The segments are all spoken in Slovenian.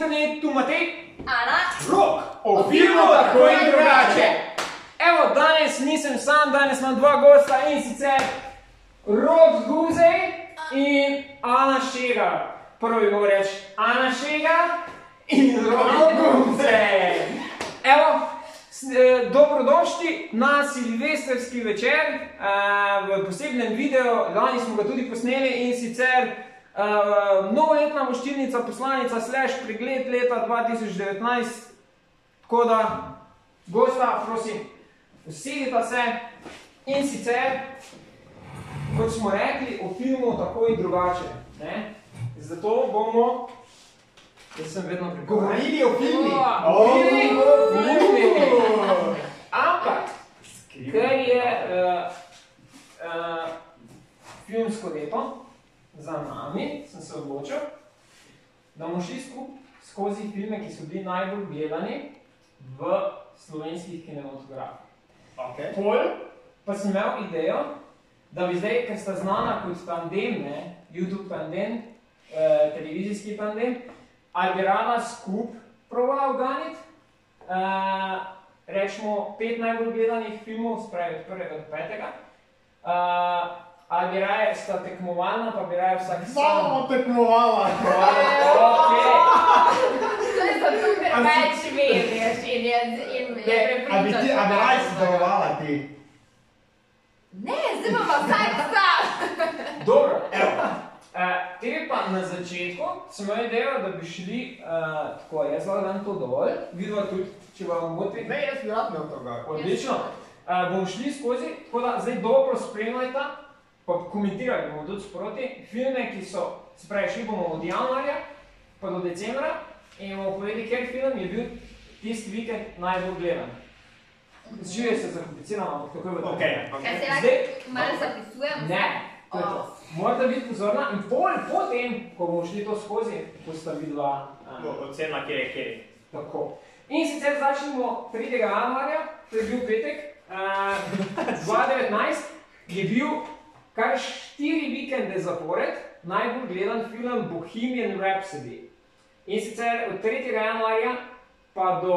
internetu, Matej, Ana, rok, O filmu tako in drugače. Evo, danes nisem sam, danes imam dva gosta in sicer Rok Guzej in Ana Šega. Prvo bi moral reči Ana Šega in Rok Guzej. Evo, eh, dobrodošli na silvestrski večer eh, v posebnem videu, lani smo ga tudi posneli in sicer uh, novoletna voščilnica, poslanica slash pregled leta 2019. Tako da, gosta, prosim, usedite se in sicer, kot smo rekli, o filmu tako in drugače. Ne? Zato bomo, jaz sem vedno pripravljen. Govorili o filmih. Govorili o filmih. Oh. Ampak, ker je uh, uh, filmsko leto za nami, sem se odločil, da bomo šli skozi filme, ki so bili najbolj gledani v slovenskih kinematografih. Okay. Pol pa sem imel idejo, da bi zdaj, ker sta znana kot tandem, ne, YouTube tandem, eh, televizijski tandem, ali bi rada skup probala uganiti, eh, rečemo pet najbolj gledanih filmov, spravi od prvega do petega, eh, ali bi raje sta tekmovalna, pa bi raje vsak Samo tekmovala. To je zato, ker več veš in je, in je Ne, A bi ti, prepričan. a bi raj sodelovala ti? Ne, zdaj pa vsak sam. Dobro, evo. Uh, Tebi pa na začetku imel idejo, da bi šli uh, tako, jaz lahko dam to dovolj, vidva tudi, če vam moti. Ne, jaz bi rad imel toga. Odlično. Uh, bomo šli skozi, tako da zdaj dobro spremljajte, pa komentirali bomo tudi sproti filme, ki so, se pravi, šli bomo od januarja pa do decembra in bomo povedali, ker film je bil tisti vikend najbolj gledan. Živijo se zakomplicirano, ampak tako je bilo. Kaj okej. se Zdaj- lahko malo zapisujem? Ne, to je to. Morate biti pozorna in pol, potem, ko bomo šli to skozi, bosta videla uh, Ocena, kje je, kje je. tako. In sicer začnemo 3. januarja, to je bil petek, uh, 2019 je bil kar štiri vikende zapored najbolj gledan film Bohemian Rhapsody. In sicer od 3. januarja pa do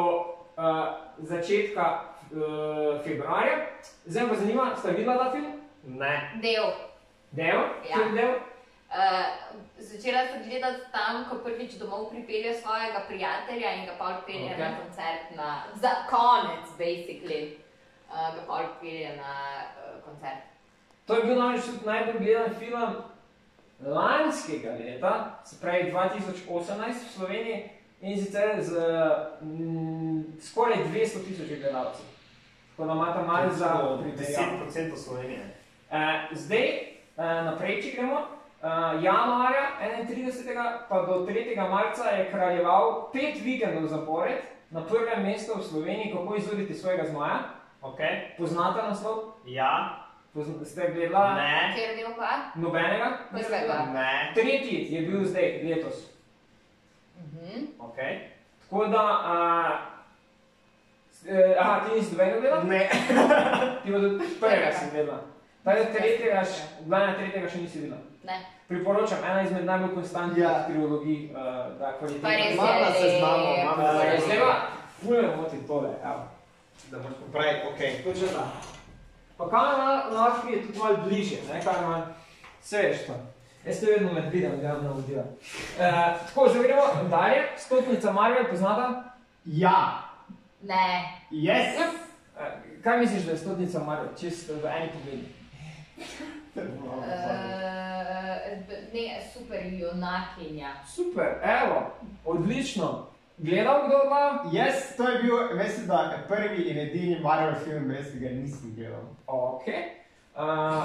uh, začetka uh, februarja. Zdaj pa zanima, ste videla ta film? Ne. Del. Del? Ja. Film del? Uh, začela sem gledati tam, ko prvič domov pripelje svojega prijatelja in ga pa odpelje Ok. okay. na koncert, na, za konec, basically. Uh, ga pa odpelje na uh, koncert. To je bil namreč tudi najbolj gledan film lanskega leta, se pravi 2018 v Sloveniji in sicer z mm, skoraj 200 tisoč gledalcev. Tako da imate malo za primerjavo. 10% Slovenije. Uh, zdaj, uh, naprej, če gremo. Uh, januarja 31. pa do 3. marca je kraljeval pet vikendov zapored na prvem mestu v Sloveniji, kako izuriti svojega zmaja. Ok. Poznate naslov? Ja. Ste gledali? Ne. Ker del pa? Nobenega? Prvega. Ne. Tretji je bil zdaj, letos. Mhm. Ok. Tako da, uh, uh, aha, ti nisi dobenega gledal? Ne. Ti pa tudi prvega si gledal. Tako da tretjega, glavnega tretjega še nisi videl. Ne. Priporočam, ena izmed najbolj konstantnih Ja. trilogij, uh, da Pa res kvalitetna. je. Imam na seznamu, imam na Uh, zdaj pa, fulno moti tole, evo. Da boš popravil, ok. Točno ta. Pa kamera na Afriki je tudi malo bliže, ne, kamera, vse veš to. Jaz te vedno med videom gledam na vodila. Uh, tako, zdaj gremo dalje, stopnica Marvel, poznata? Ja. Ne. Yes. Uh, kaj misliš, da je stopnica Marvel, čisto v eni pogledi? Uh, ne, super junakinja. Super, evo, odlično. Gledal kdo od vas? Yes, to je bil, mislim, da prvi in edini Marvel film, brez ki ga nisem gledal. Ok. Uh,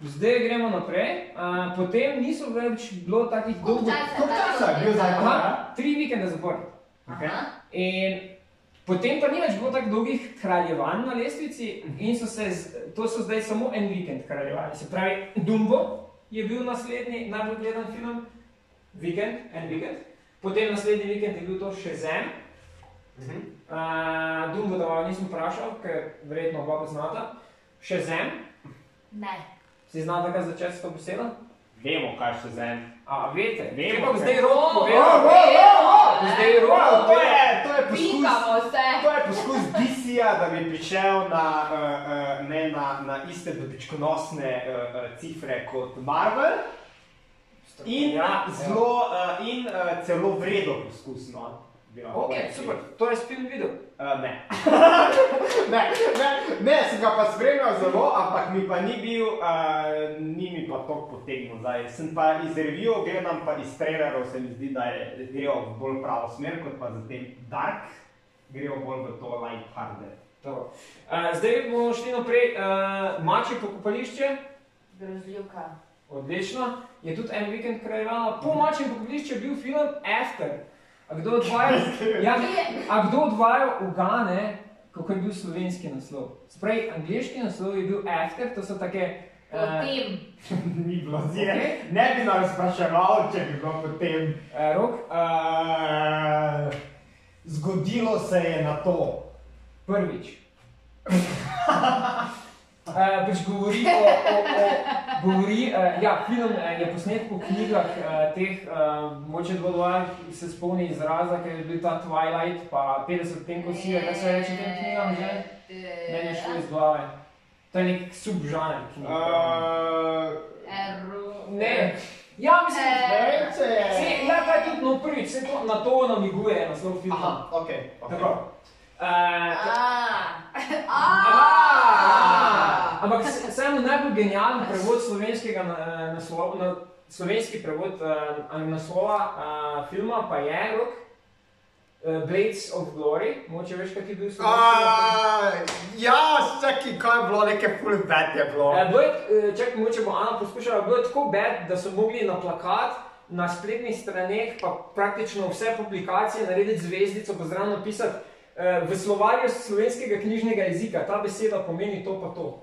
zdaj gremo naprej. Uh, potem niso več bilo takih dolgih. Koliko časa je bil? Aha, tri vikende zapored. Okay. In potem pa ni več bilo tako dolgih kraljevanj na lestvici in so se, z- to so zdaj samo en vikend kraljevali. Se pravi, Dumbo je bil naslednji najbolj gledan film, vikend, en vikend. Potem naslednji vikend je bil to še Zem. Mhm. Uh, Dumbo, da vam nisem vprašal, ker verjetno oba poznata. Še Zem, Ne. si znate, kaj začeti s to besedo? Vemo, kaj še zem. A, vete, Vemo, kaj. zdaj rok O, povedal. o, o, o, to je, to je poskus. To je poskus DC-ja, da bi prišel na, uh, uh, ne, na, na iste dobičkonosne uh, uh, cifre kot Marvel. In, Ja, zelo, uh, in uh, celo vredo poskus. No, Ok, super, to je film videl. Uh, ne. ne, ne, ne, sem ga pa spremljal zelo, ampak mi pa ni bil, uh, ni mi pa to potegnil. Zdaj. Sem pa iz revijev gledam, pa iz trailerov se mi zdi, da je, grejo v bolj pravo smer, kot pa za tem dark, grejo bolj v to light-hearted. Uh, zdaj bomo šli naprej. Uh, Mači pokopališče, Grozljivka. odlično. Je tudi en vikend krajevala. Po Mačem pokopališču je bil film After. A kdo odvaja? Ja, a kdo odvaja ugane, kako je bil slovenski naslov? Sprej, angliški naslov je bil After, to so take. Uh, Potem. Ni bilo zile. Ok. Ne bi nas spraševal, če bi bilo potem. uh, rok, Uh, zgodilo se je na to. prvič. Uh, pač govori o, o, o govori, uh, ja, film uh, je posnet po knjigah uh, teh, uh, moče dvodvaj se spomni izraza, ker je bil ta Twilight, pa 50 tenkov sive, kaj se reče tem knjigam že? Meni je šlo iz glave. To je nek subžanr knjig. Uh, ne, ja, mislim, če je. Se, ja, kaj tudi no, prvič, se to, na to namiguje naslov filma. Aha, ok. okay. Tako. Uh, Ah. Ampak se- vseeno najbolj genijalen prevod slovenskega na- naslova, na, slovenski prevod uh, naslova uh, filma pa je rok. Uh, Blades of Glory, moče veš, kak je bil slovenski. Ja, čakaj, kaj je bilo, neke full bad je bilo. Uh, bilo je, uh, čak, moče bo Ana poskušala, bilo je tako bad, da so mogli na plakat na spletnih straneh, pa praktično vse publikacije narediti zvezdico, pa zraven napisati v slovarju slovenskega knjižnega jezika, ta beseda pomeni to pa to.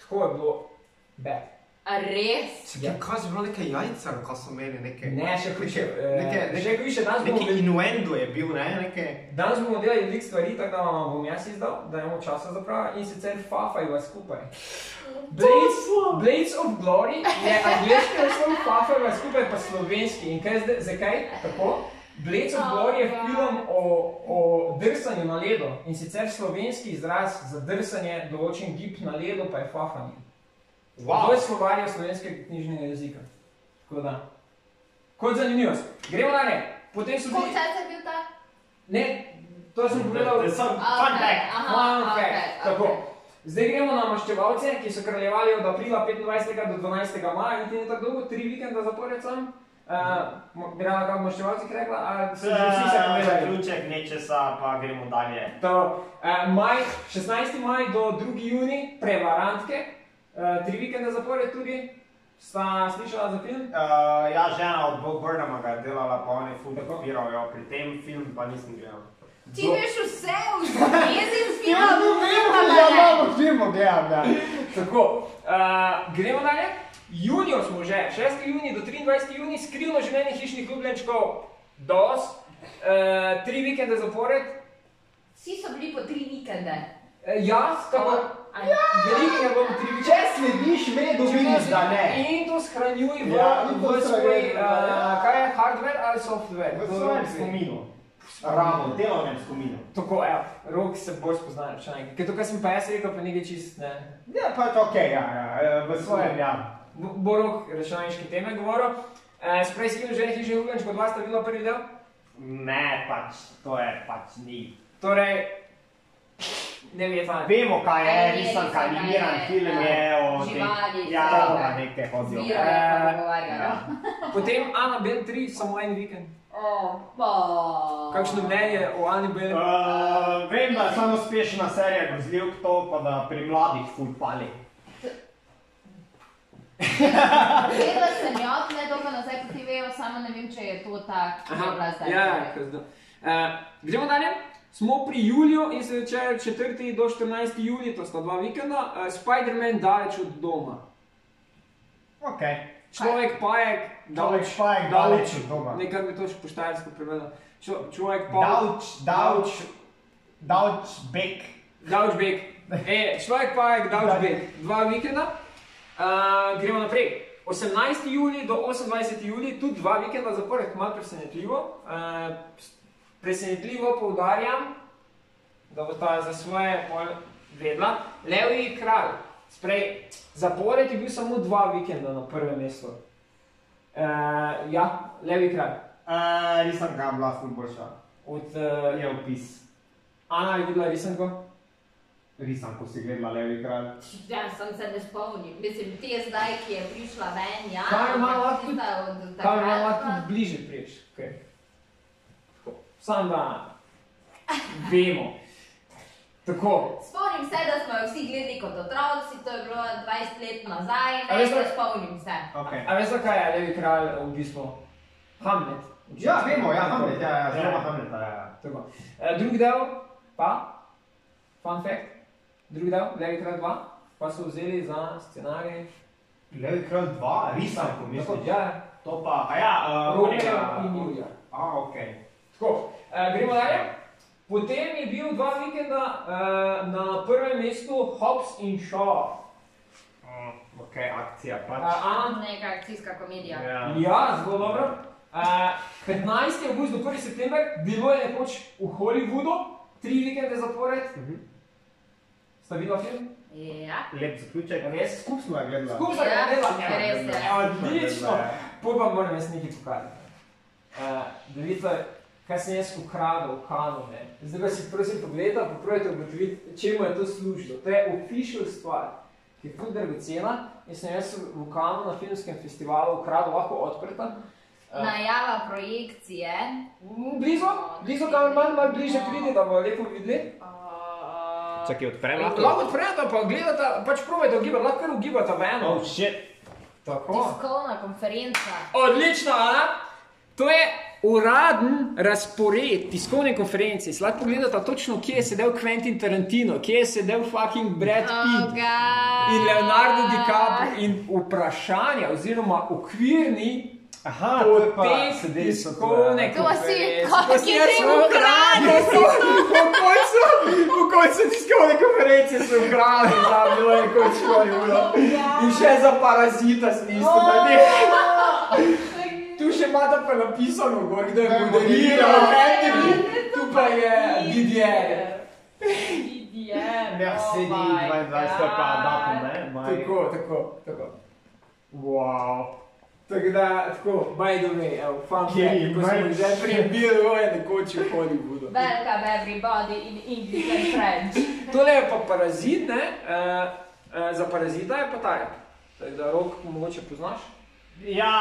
Tako je bilo bad. A res? Čakaj, kaj je bilo neke jajca, ko so imeli neke. Ne, še hujše. Neke, Uh, neke, še hujše, danes bomo, neki innuendo je bil, ne? Neke... danes bomo delali veliko stvari, tako da vam bom jaz izdal, da imamo časa za prav in sicer fafajva skupaj. Blades, Blades of Glory je angliški naslov, fafajva skupaj pa slovenski. In kaj zdaj, zakaj? Tako? Blades of Glory je film o, o drsanju na ledu in sicer slovenski izraz za drsanje, določen gib na ledu pa je fafanje. To je slovarje slovenskega knjižnega jezika. Tako da. Kot zanimivost. Gremo dalje. Potem so Koliko bili... časa je bil ta? Ne, to sem pogledal. Sem fun fact. aha, Fun okej, fact. Tako. Zdaj gremo na maščevalce, ki so kraljevali od aprila 25. do 12. maja, in ti ne tako dolgo, tri vikenda zapored sam. Uh, bi rada kako maščevalci rekla, a so že vsi se povedali. Ključek, nečesa, pa gremo dalje. To, uh, maj, 16. maj do 2. juni, prevarantke, uh, tri vikende zapored tudi. Sta slišala za film? Uh, ja, žena od Bob Burnhama ga je delala, pa on je podpiral, jo, pri tem film pa nisem gledal. Ti veš vse v zvezi s filmom? ja, malo filmo gledam, ja. Tako, uh, gremo dalje. Junijo smo že, 6. juni do 23. juni, skrivno življenje hišnih ljubljenčkov, DOS, uh, tri vikende zapored. Vsi so bili po tri vikende. Uh, jaz, tako, Ja. veliko je bilo tri Če vikende. slediš vedu, vidiš, da ne. In to shranjuj v, Ja, to v svoj, uh, ja. kaj je hardware ali software? V svojem spominu. Ramo, delovnem spominu. Tako, ja, rok se bolj spozna na računalnik. Ker to, kar sem pa jaz rekel, pa nekaj čist ne. Ja, pa je to ok, ja, ja, eh, v svojem, ja. Bo- Bo rok računalniške teme govoril. Uh, Sprej skrivno življenje hišnih ljubljenčkov, dva sta videla prvi del. Ne, pač, to je pač ni. Torej, ne vem, kaj je. Vemo, kaj je, nisem animiran je, film je o Živali, Ja, neke hodijo. Zbirajo, pa Eh, ja. Potem Annabelle 3, samo en vikend. O, pa. Kakšno mnenje o Annabelle? Uh, vem, da je samo uspešna serija grozljivk to, pa da pri mladih ful pali. Gledala sem jo, ne dolgo nazaj po TV-ju, samo ne vem, če je to ta, ki je bila zdaj. ja, zdaj. Uh, gremo dalje. Smo pri juliju in se začne 4. do 14. julij, to sta dva vikenda. Uh, Spider-Man daleč od doma. Ok. Človek pajek, Človek pajek daleč od doma. Nekaj bi to še poštajersko prevedel. Čo, človek pajek. Davč, davč, davč, bek. Davčbek. E, človek pa je Davčbek. Dva vikenda. Uh, gremo naprej. 18. juli do 28. juli, tudi dva vikenda zapored, malo presenetljivo. Uh, presenetljivo poudarjam, da bo ta za svoje pol vedla, Levi kralj. Sprej, zapored je bil samo dva vikenda na prvem mestu. Uh, ja, Levi kralj. Uh, risanka vlastno boljša. Od uh, Je opis. Ana je videla risanko. Risanko si gledala Levi kralj. Ja, sem se ne spomnim. Mislim, ti je zdaj, ki je prišla ven, ja. Kaj ima lahko tista od Kaj me pa- lahko bliže priješ? Okay. Sam da vemo. Tako, Spomnim se, da smo jo vsi gledali kot otroci, to je bilo 20 let nazaj, A ne, da- spomnim se. Okay. a veš, zakaj je Levi kralj v bistvu Hamlet? Ja, vemo, ja, Hamlet, ja, ja, Ja. znamo Hamleta, ja, ja. Tako. E, drugi del, pa, fun fact, drugi del, Levi kralj 2, pa so vzeli za scenarij. Levi kralj 2, risanko, Tako, mislim. ja, To pa, a ja, uh, Romeo in Julija. A, ok. Tako, e, gremo dalje. Potem je bil dva vikenda e, na prvem mestu Hobbs in Shaw. Uh, ok, akcija E, pač. Ana, Neka akcijska komedija. Ja. Ja, zelo dobro. Uh, 15. august do 1. september, bilo je nekoč v Hollywoodu, tri vikende zapored. Mhm. Sta videla film? Ja. Lep zaključek. Res? Skup smo ga gledali. Skupaj sta ga Ja, gledala. res je. Ja, Odlično. Poj pa moram jaz nekaj pokazati. Uh, da vidite, kaj sem jaz ukradel v kanone. Zdaj pa si prosim pogledajte, pa probajte ugotoviti, čemu je to služilo. To je official stvar, ki je ful dragocena in sem jaz v Kanu na filmskem festivalu ukradel lahko odprta. Uh, Najava projekcije. Blizu, blizu kamerman, malo bliže pridi, da bomo lepo videli. Uh, Čakaj, odprem Lahko odprete, pa gledate, pač probajte ugibati, lahko kar ugibate v eno. Oh, shit. Tako. tiskovna konferenca. Odlično, Ana. To je uraden razpored tiskovne konference. Lahko pogledate točno, kje je sedel Quentin Tarantino, kje je sedel fucking Brad Pitt. Oh, God. In Leonardo DiCaprio in vprašanja oziroma okvirni Aha, to je pa potek sedeli so tu, tiskovne ja. To si, konference. ko Ko si jaz ti ukradel, po koncu, po koncu tiskovne konference so ukradli, da je bilo nekoč Hollywood. In še za parazita sem isto naredil. Tu še imate pa napisano, gor, kdo je moderiral, tu pa je Didier. Didier. Merci, oh my 22, to je pa datum, ne? Tako, tako, tako. Wow. Tako da, tako, by the way, evo, fun Kje fact, je ko smo merch? že prebili, je nekoč v Hollywoodu. Welcome everybody in English and French. Tole je pa parazit, ne? Uh, uh, za parazita je pa taj. Tako da, rok, mogoče poznaš? Ja,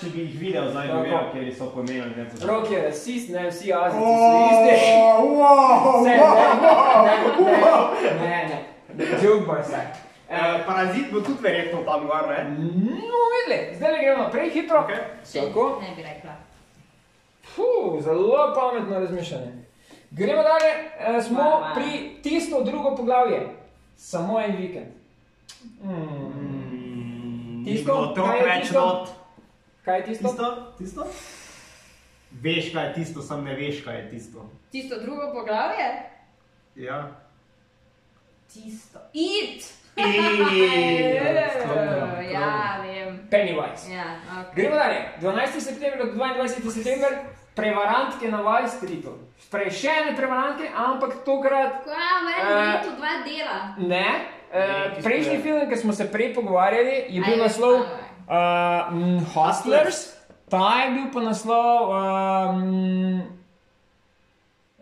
če bi jih videl, zdaj bi vedel, kjer so pomenili. ne. Rok je rasist, ne vsi azijci so isti. wow, Ne, ne, ne, ne, ne, ne, joke by side. Eh, Parazit bo tudi verjetno tam gor, ne? No, videli, zdaj le gremo naprej hitro. Ok. Tako. Ne bi rekla. Fuh, zelo pametno razmišljanje. Gremo dalje, e, smo Wow, wow. pri tisto drugo poglavje. Samo en vikend. Mm. Tisto? Kaj je tisto? not. Kaj je tisto? Tisto? Tisto? Veš, kaj je tisto, sam ne veš, kaj je tisto. Tisto drugo poglavje? Ja. Tisto. It! Eee, Ja, vem. Pennywise. Ja, ok. Gremo dalje. 12. september do 22. september, prevarantke na Wall Streetu. Prej še ene prevarantke, ampak tokrat Kva, meni Eh, je to dva dela. ne. Ne, prejšnji film, ki smo se prej pogovarjali, je bil Ajde, naslov uh, Hustlers, ta je bil pa naslov. Um,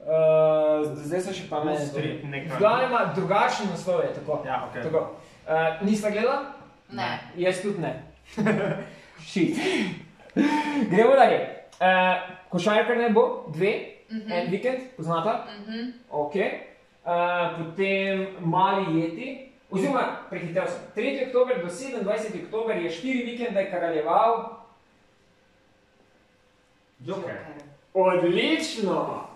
uh, zdaj se še. Street nekaj. Zgledaj ima drugačen naslov. Je, tako. Ja, ok. Tako. Uh, nista gledala? Ne. Jaz tudi ne. Šit. Gremo dalje. Uh, Košarkar ne bo, dve, uh Mhm. -huh. en vikend, poznata. Mhm. Ok. Uh, potem mali jeti, oziroma prehitev sem. 3. oktober do 27. oktober je štiri vikende kraljeval. Joker. Odlično!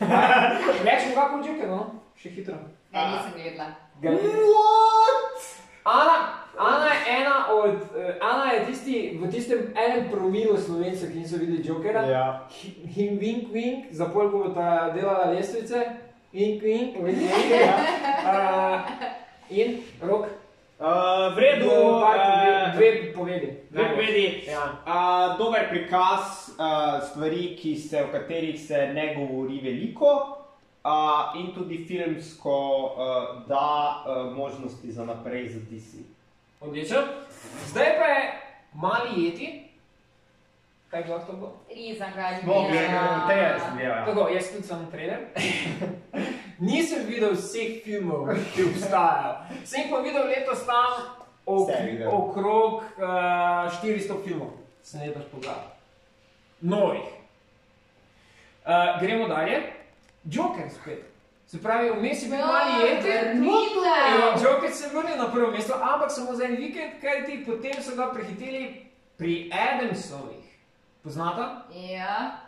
Rečemo, kako je Joker, no? Še hitro. Ne, nisem gledala. What? Ana, Ana je ena od, uh, Ana je tisti, v tistem enem promilu slovencev, ki niso videli Jokera. Ja. Him, wink, wink, za pol bo ta delala lestvice, wink, wink, wink, wink. Ja. Uh, in rok. Uh, v redu, Dve, dve povedi. dve povedi. Ja. Uh, dober prikaz uh, stvari, ki se, o katerih se ne govori veliko, uh, in tudi filmsko uh, da uh, možnosti za naprej za DC. Odlično. Zdaj pa je mali jeti. Kaj bi lahko to bilo? Rezan ga Smo gledali, te jaz sem gledal. Tako, jaz tudi sem trailer. Nisem videl vseh filmov, ki obstajajo. Sem pa videl letos tam ok okrog uh, 400 filmov. Se ne daš pogledati. Novih. Uh, gremo dalje. Joker spet. Se pravi, vmes je bil mali jeti. Ja, Joker se je vrnil na prvo mesto, ampak samo za en vikend, ker ti potem so ga prehiteli pri Adamsovih. Poznata? Ja.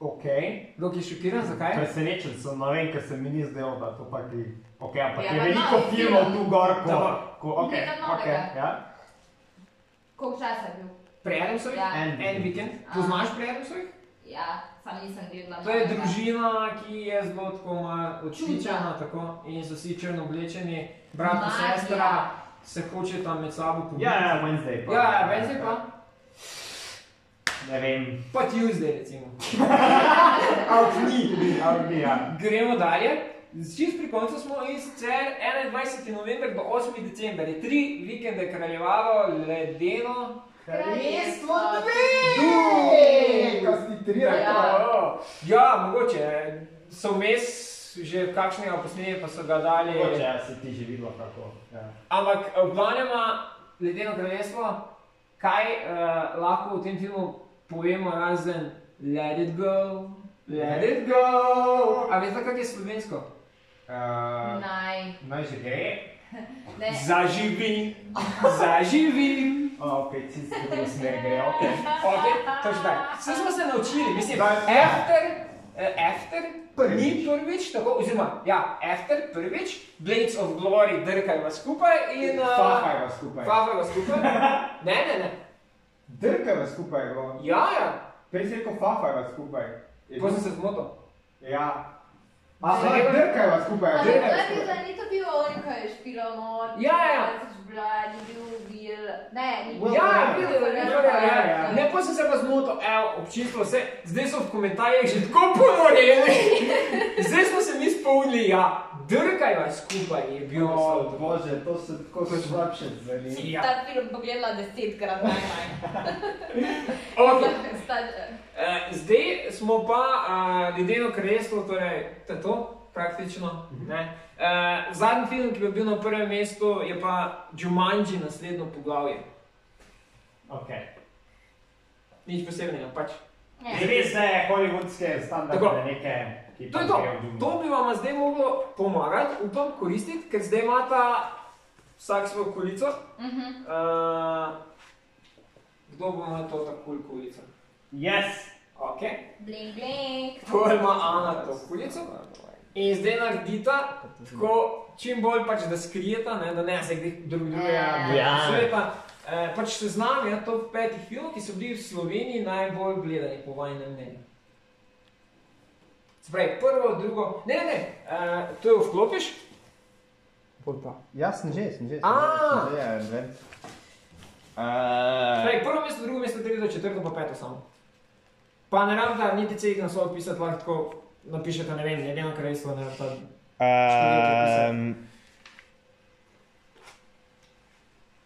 Ok. Kdo je šokiran, zakaj? Presenečen sem, ne vem, ker se mi ni zdelo, da to pa ti. Ok, ampak Ja, je veliko filmov film. tu gor, ko, ko ok, Nekaj ok, novega. ja. Koliko časa je bil? Pri Adamsovih? Ja. En En vikend. Poznaš pri Adamsovih? Ja, sam nisem gledala. To je družina, ki je zelo tako malo odšpičena tako, in so vsi črno oblečeni, brat in sestra se hočeta med sabo pobiti. Ja, ja, Wednesday. pa. ja, ja Wednesday pa. Ne vem. Pa Tuesday recimo. Out ni, out ni, ja. Gremo dalje. Čist pri koncu smo in sicer 21. november do 8. december je tri vikende kraljevalo ledeno. Kraljestvo Dve! Ko si tri Ja. rekla. Ja, mogoče so vmes že kakšnega posnetja, pa so ga dali. Mogoče ja, si ti že videla kako. Ja. Ampak v glavnem ledeno kraljestvo, kaj uh, lahko v tem filmu povemo razen let it go, let it go. A veste, kaj je slovensko? Uh, Naj. naj že gre. Ne. Zaživi, zaživi. O, ok, si si v smer gre, ok. Ok, točno tako. Vse smo se naučili, mislim, Da, ja. after, uh, after Prvič. ni prvič, tako, oziroma, ja, after prvič, Blades of Glory drkajo skupaj in... Uh, Fafajva skupaj. Fafajva skupaj. Ne, ne, ne. Drkava skupaj je bilo. Ja, ja. Prej si rekel fafajva skupaj. Ko sem se zmotil. Ja. A Se se je- drkava skupaj. Drkajo to je skupaj. bil, da ni to bil on, ko je špilal not? Ja, ja. Bila, ni bil bil. Ne, ni bil. Ja, ja, videl, ja, videl, ja, ja, ja. Ne, pa sem se pa zmotil, evo, občinstvo vse, zdaj so v komentarjih že tako ponorjeni. Zdaj smo se mi spomnili, ja, drkajva skupaj je bil O, naslov. bože, to se tako slabše zveni. Ja, Ta film pogledala desetkrat najmanj. ok. Sta- Uh, zdaj smo pa uh, ledeno kraljestvo, torej to je to, praktično. ne. Uh, zadnji film, ki bi bil na prvem mestu, je pa Jumanji, naslednjo poglavje. Ok. Nič posebnega, pač. Ne. Res je, hollywoodske Tako. standarde neke, To je to. To bi vam zdaj moglo pomagati, upam, koristiti, ker zdaj imata vsak svojo kulico. Mhm. Uh, kdo bo imel to tako kul kulico? Yes. Ok. Blink, blink. To ima Ana to kulico. In zdaj naredita tako, čim bolj pač, da skrijeta, ne, da ne se drug drugega Ja. sveta. Eh, pač seznam je to petih filmov, ki so bili v Sloveniji najbolj gledani, po vajnem mnenju. Se pravi, prvo, drugo, ne, ne, ne, eh, to jo vklopiš, pol pa. Ja, sem že, sem že. ja, ne. Se pravi, prvo mesto, drugo mesto, tretjo, četrto, pa peto samo. Pa ne rabite niti celih naslov pisati, lahko tako napišete, ne vem, ledeno kraljestvo, ne ta Um,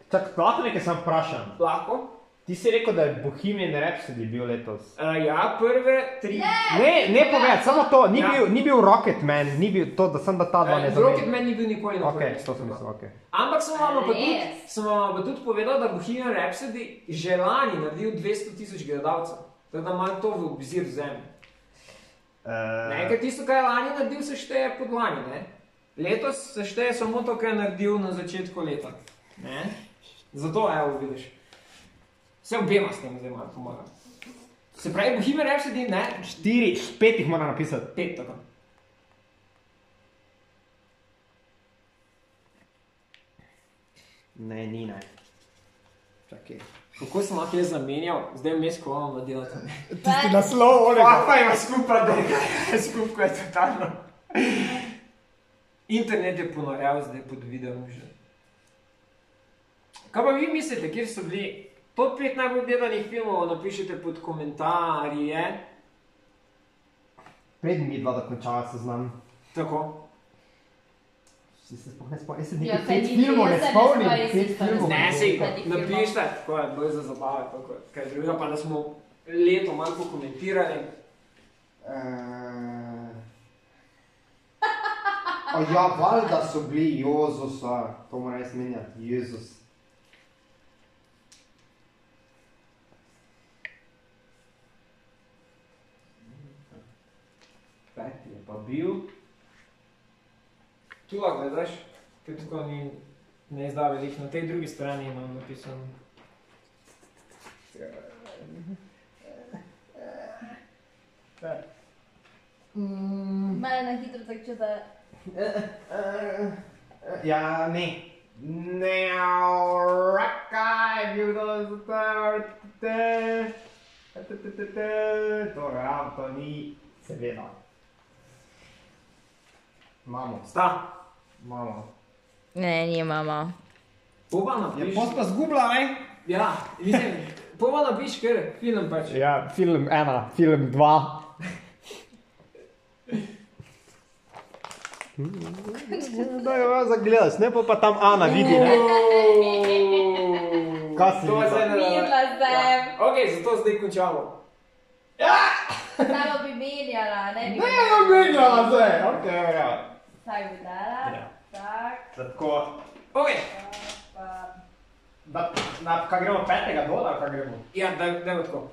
Čak, lahko nekaj sem vprašan. lahko. Ti si rekel, da je Bohemian Rhapsody bil letos. Uh, ja, prve tri. Ne, ne povedati, samo to, ni, Ja. bil, ni bil Rocketman, ni bil to, da sem da ta dva ne Uh, zavedam. Rocketman ni bil nikoli na Ok, prvem to sem mislil, ok. Ampak sem vam pa tudi, sem vam pa tudi povedal, da Bohemian Rhapsody že lani naredil 200 tisoč gledalcev. Tako da malo to v obzir vzemi. Uh, Ne, ker tisto, kar je lani naredil, se šteje pod lani. Ne? Letos se šteje samo to, kar je naredil na začetku leta. Ne? Zato, evo, vidiš. Vse obema s tem zdaj malo pomaga. Se pravi, Bohemian Rhapsody, ne, štiri, pet jih moram napisati. pet tako. Ne, ni ne. Čakaj. Kako sem lahko jaz zamenjal, zdaj vmes, ko imamo delati. Tisti naslov, Pa ima skupaj, da je skupaj totalno. Internet je ponorjal zdaj pod videom že. Kaj pa vi mislite, kje so bili top 5 najbolj gledanih filmov napišite pod komentarje. Preden mi dva dokončava seznam. Tako. Si se sploh ne spomnim, jaz se Ja, nekaj pet filmov ne jaz se spomnim, jaz pet filmov. Ne, Petih napišite, tako je, bolj za zabave, tako je. Kaj drugega pa, da smo leto malo pokomentirali. Uh, o ja, valjda so bili Jozusa, to mora res menjati, Jezus. Peti je pa bil. Tu lahko gledaš, ker tukaj ni, ne izda veliko, na tej drugi strani imam napisano. Mm, Malo na hitro tako če da. ja, ne. Ne, raka je bil to za To ram, to ni, seveda. Imamo, Sta. Imamo. Ne, ni mama. Poba Je napiš. post pa zgubila, ne? Ja, mislim, poba napiš, ker film pač. Ja, film ena, film dva. Da je vas zagledaš, ne pa, pa tam Ana vidi, ne? Kaj si To je zdaj ne- Videla sem. Ok, zato zdaj končamo. Samo bi menjala, ne bi. Ne, menjala zdaj. Ok, ja. Tako bi dala. Ja. Tak, Tako, Ok, da, na, kaj gremo petega dola, kaj gremo? ja, da, da tako.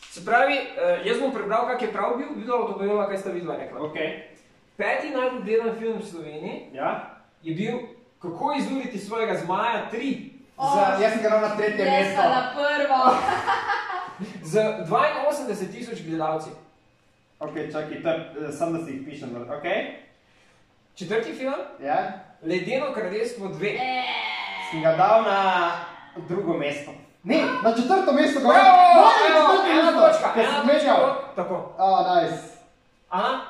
Se pravi, eh, jaz bom prebral, kak je prav bil, videla to povedala, kaj sta videla rekla. Ok, Peti najbolj gledan film v Sloveniji ja. je bil Kako izuriti svojega zmaja 3 O, Za, jaz sem ga na tretje Jaz mesto. pa na prvo. z 82 tisoč gledalci. Ok, čakaj, je, eh, sam da si jih pišem, ok? Četrti film, Ja. Ledeno kraljestvo 2. Eh. Sem ga dal na drugo mesto. Ne, na četrto mesto ga Bravo, No, evo, na četrto mesto, točka, ker ena sem menjal. Tako. Ah, nice. Ana?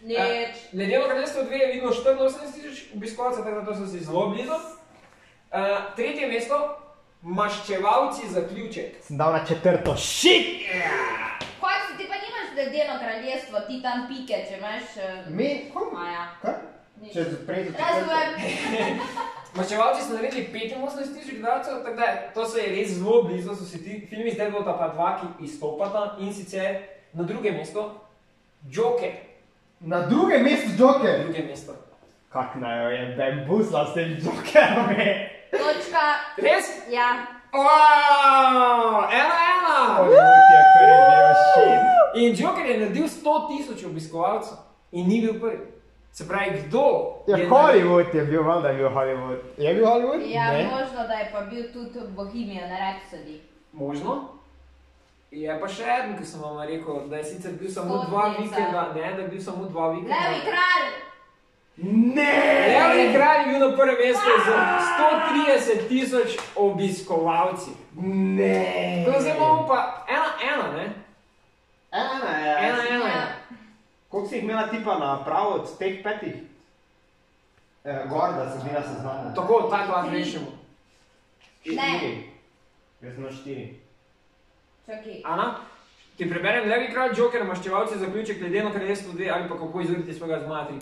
Nič. Ledeno kraljestvo 2 je videlo 84 tisoč obiskovalcev, tako da to so si zelo blizu. Uh, tretje mesto, maščevalci zaključek. Sem dal na četrto. Shit! Kaj si ti pa ledeno kraljestvo, ti tam pike, če imaš. eh, Mi, kom? Maja. Kaj? Nič. Če prej za Razumem. Maščevalci so naredili 85 tisoč gledalcev, tako da to se je res zelo blizu, so se ti filmi zdaj bodo pa dva, ki izstopata in sicer na drugem mestu, Joker, Na drugem mestu Joker. druge mesto. Kak naj je bambusla s tem Jokerom, je. Točka. Res? Ja. Wow, ena, ena! Hollywood je prvi bil shit. In Joker je naredil 100 tisoč obiskovalcev in ni bil prvi. Se pravi, kdo Ja, je Hollywood je bil, valjda je bil Hollywood. Je bil Hollywood? Ja, Ne. možno, da je pa bil tudi Bohemian Rhapsody. Možno. Je pa še en, ki sem vam rekel, da je sicer bil samo dva Spodnjica. vikenda, ne, da je bil samo dva vikenda. Levi kralj! Ne! Levi kralj je bil na prvem mestu z 130 tisoč obiskovalci. Ne! To zdaj imamo pa ena, ena, ne? Ena je. Ena, ena. Ja. je. Koliko si jih imela tipa na prav od teh petih? Eh, gor, da si bila seznanjena. Tako, tako lahko rešimo. Ne. Jaz sem na štiri. Čakaj. Ana, ti preberem Levi kralj, Joker, maščevalci, zaključek, ledeno kraljestvo 2 ali pa kako izuriti svojega zmaja 3.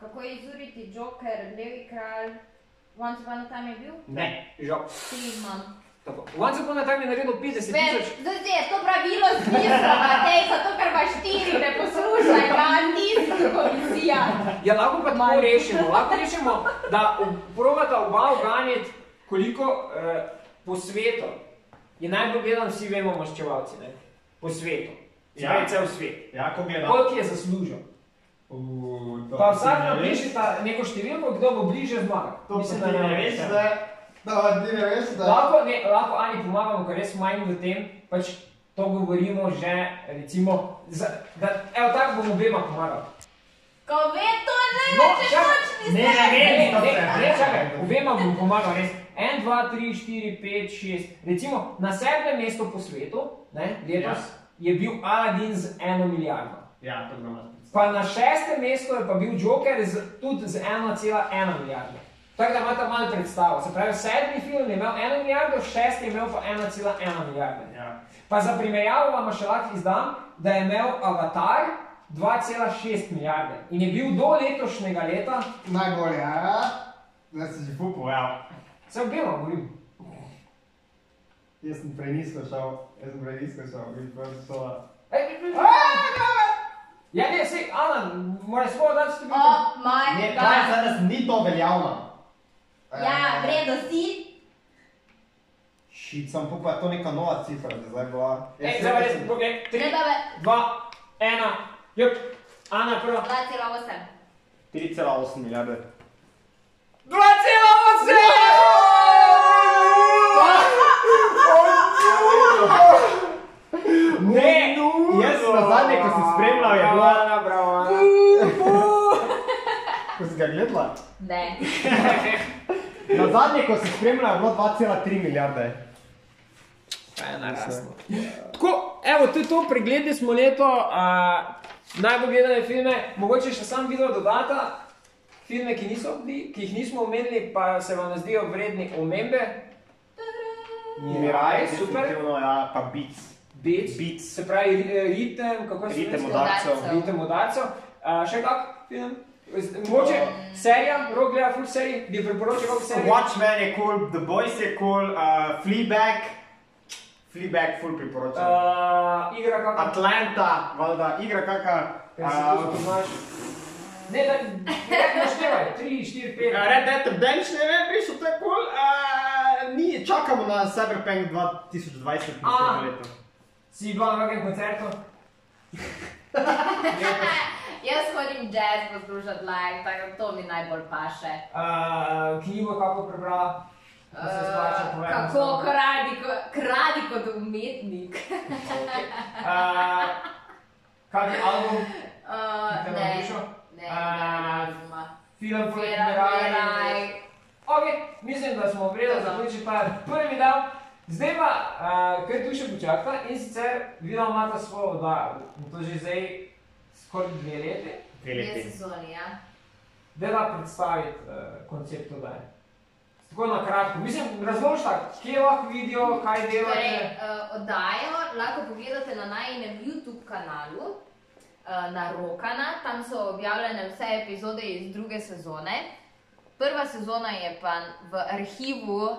Kako izuriti Joker, levi kralj? Once upon a time je bil? Ne, žal. Ti imam. Tako. Once upon a time je naredil 50 tisoč. Zdaj je to pravilo smisla, Matej, zato ker imaš štiri, ne poslušaj, ga nisi komisija. Ja, lahko pa tako rešimo. Lahko rešimo, da probata oba oganjati, koliko eh, po svetu je najbolj gledan, vsi vemo, maščevalci, ne? po svetu. Ja. Ja, cel svet. Ja, ko gledam. Koliko je zaslužil? Pa vsak napiše ta neko številko, kdo bo bliže zmaga. To Mislim, pa ti ne veš, da... Da, ne veš, da... Lahko, ne, lahko Ani pomagamo, ker res manj v tem, pač to govorimo že, recimo, za, da, evo tako bomo obema pomagali. Ko ve to, ne, No, če čakaj. točni Ne, ne, Ne, to ne, se- ne, čakaj, obema bom pomagal, res. 1, 2, 3, 4, 5, 6. Recimo, na sedmem mestu po svetu, ne, letos, je bil Aladdin z eno milijardo. Ja, to gremo. Pa na šestem mestu je pa bil Joker z, tudi z 1,1 milijarde. Tako da imate malo predstavo. Se pravi, sedmi film je imel 1 milijardo, šesti je imel pa 1,1 milijarde. Ja. Pa za primerjavo vam še lahko izdam, da je imel Avatar 2,6 milijarde in je bil do letošnjega leta, Najbolje, ja. Zdaj si že fupo, ja. se obema govorim. Jaz sem prenisko šel, jaz sem prenisko šel, vidiš, pa so... Ja, ne, sej, Ana, moraš svojo dati s tem. Oh my Ne, god. zaraz ni to veljavno. Ja, v redu si. Šit, sem pupa, to neka nova cifra, da zdaj bila. Ej, zdaj res, ok, 3, Ne, da ve. 2, 1, jup, Ana prva. 2,8. 3,8 milijarde. 2,8! Ne, Jaz na zadnje, ko sem spremljal, je bilo, Ana, bravo, Ana. ko si ga gledala, Ne. na zadnje, ko sem spremljal, je bilo 2,3 milijarde. Tako, evo, to je to, pregledali smo leto, uh, najbolj gledane filme, mogoče še sam video dodata, filme, ki, niso, bili, ki jih nismo omenili, pa se vam ne zdijo vredni omembe. Miraj, super. Definitivno, ja, pa Beats. Beats, Beats. se pravi ri- ritem, kako se Ritem udarcev. Ritem udarcev. Uh, še kak film? Mogoče serija, rok gleda full serij, bi priporočil kako serijo. Watchmen je cool, The Boys je cool, uh, Fleabag, Fleabag full priporočam. Uh, igra kako? Atlanta, valjda, igra to Uh. Ne, da ne naštevaj, 3, 4, 5. Red Dead Redemption, ne vem, res to je cool. Uh, mi čakamo na Cyberpunk 2020 A. naslednje leto. Si bila na kakšnem koncertu? Jaz hodim jazz poslušati live, tako da to mi najbolj paše. Uh, knjigo kako prebrala? Splača Uh, povedati. kako kradi, kradi kot umetnik. Uh, kak je album? Uh, ne, ne, ne, A, ne, ne. Film Vera, Miraj. Miraj. Ok, mislim, da smo vredno zaključili ta prvi del. Zdaj pa, uh, kar tu še počakata in sicer videla imata svojo oddajo. To že zdaj skoraj dve leti. Dve Dve leti. sezoni, ja. Dela predstaviti uh, koncept oddaje. Tako na kratko. Mislim, razloži tako, kje lahko vidijo, kaj Torej, delate. uh, oddajo lahko pogledate na najnem YouTube kanalu, uh, na Rokana, tam so objavljene vse epizode iz druge sezone. Prva sezona je pa v arhivu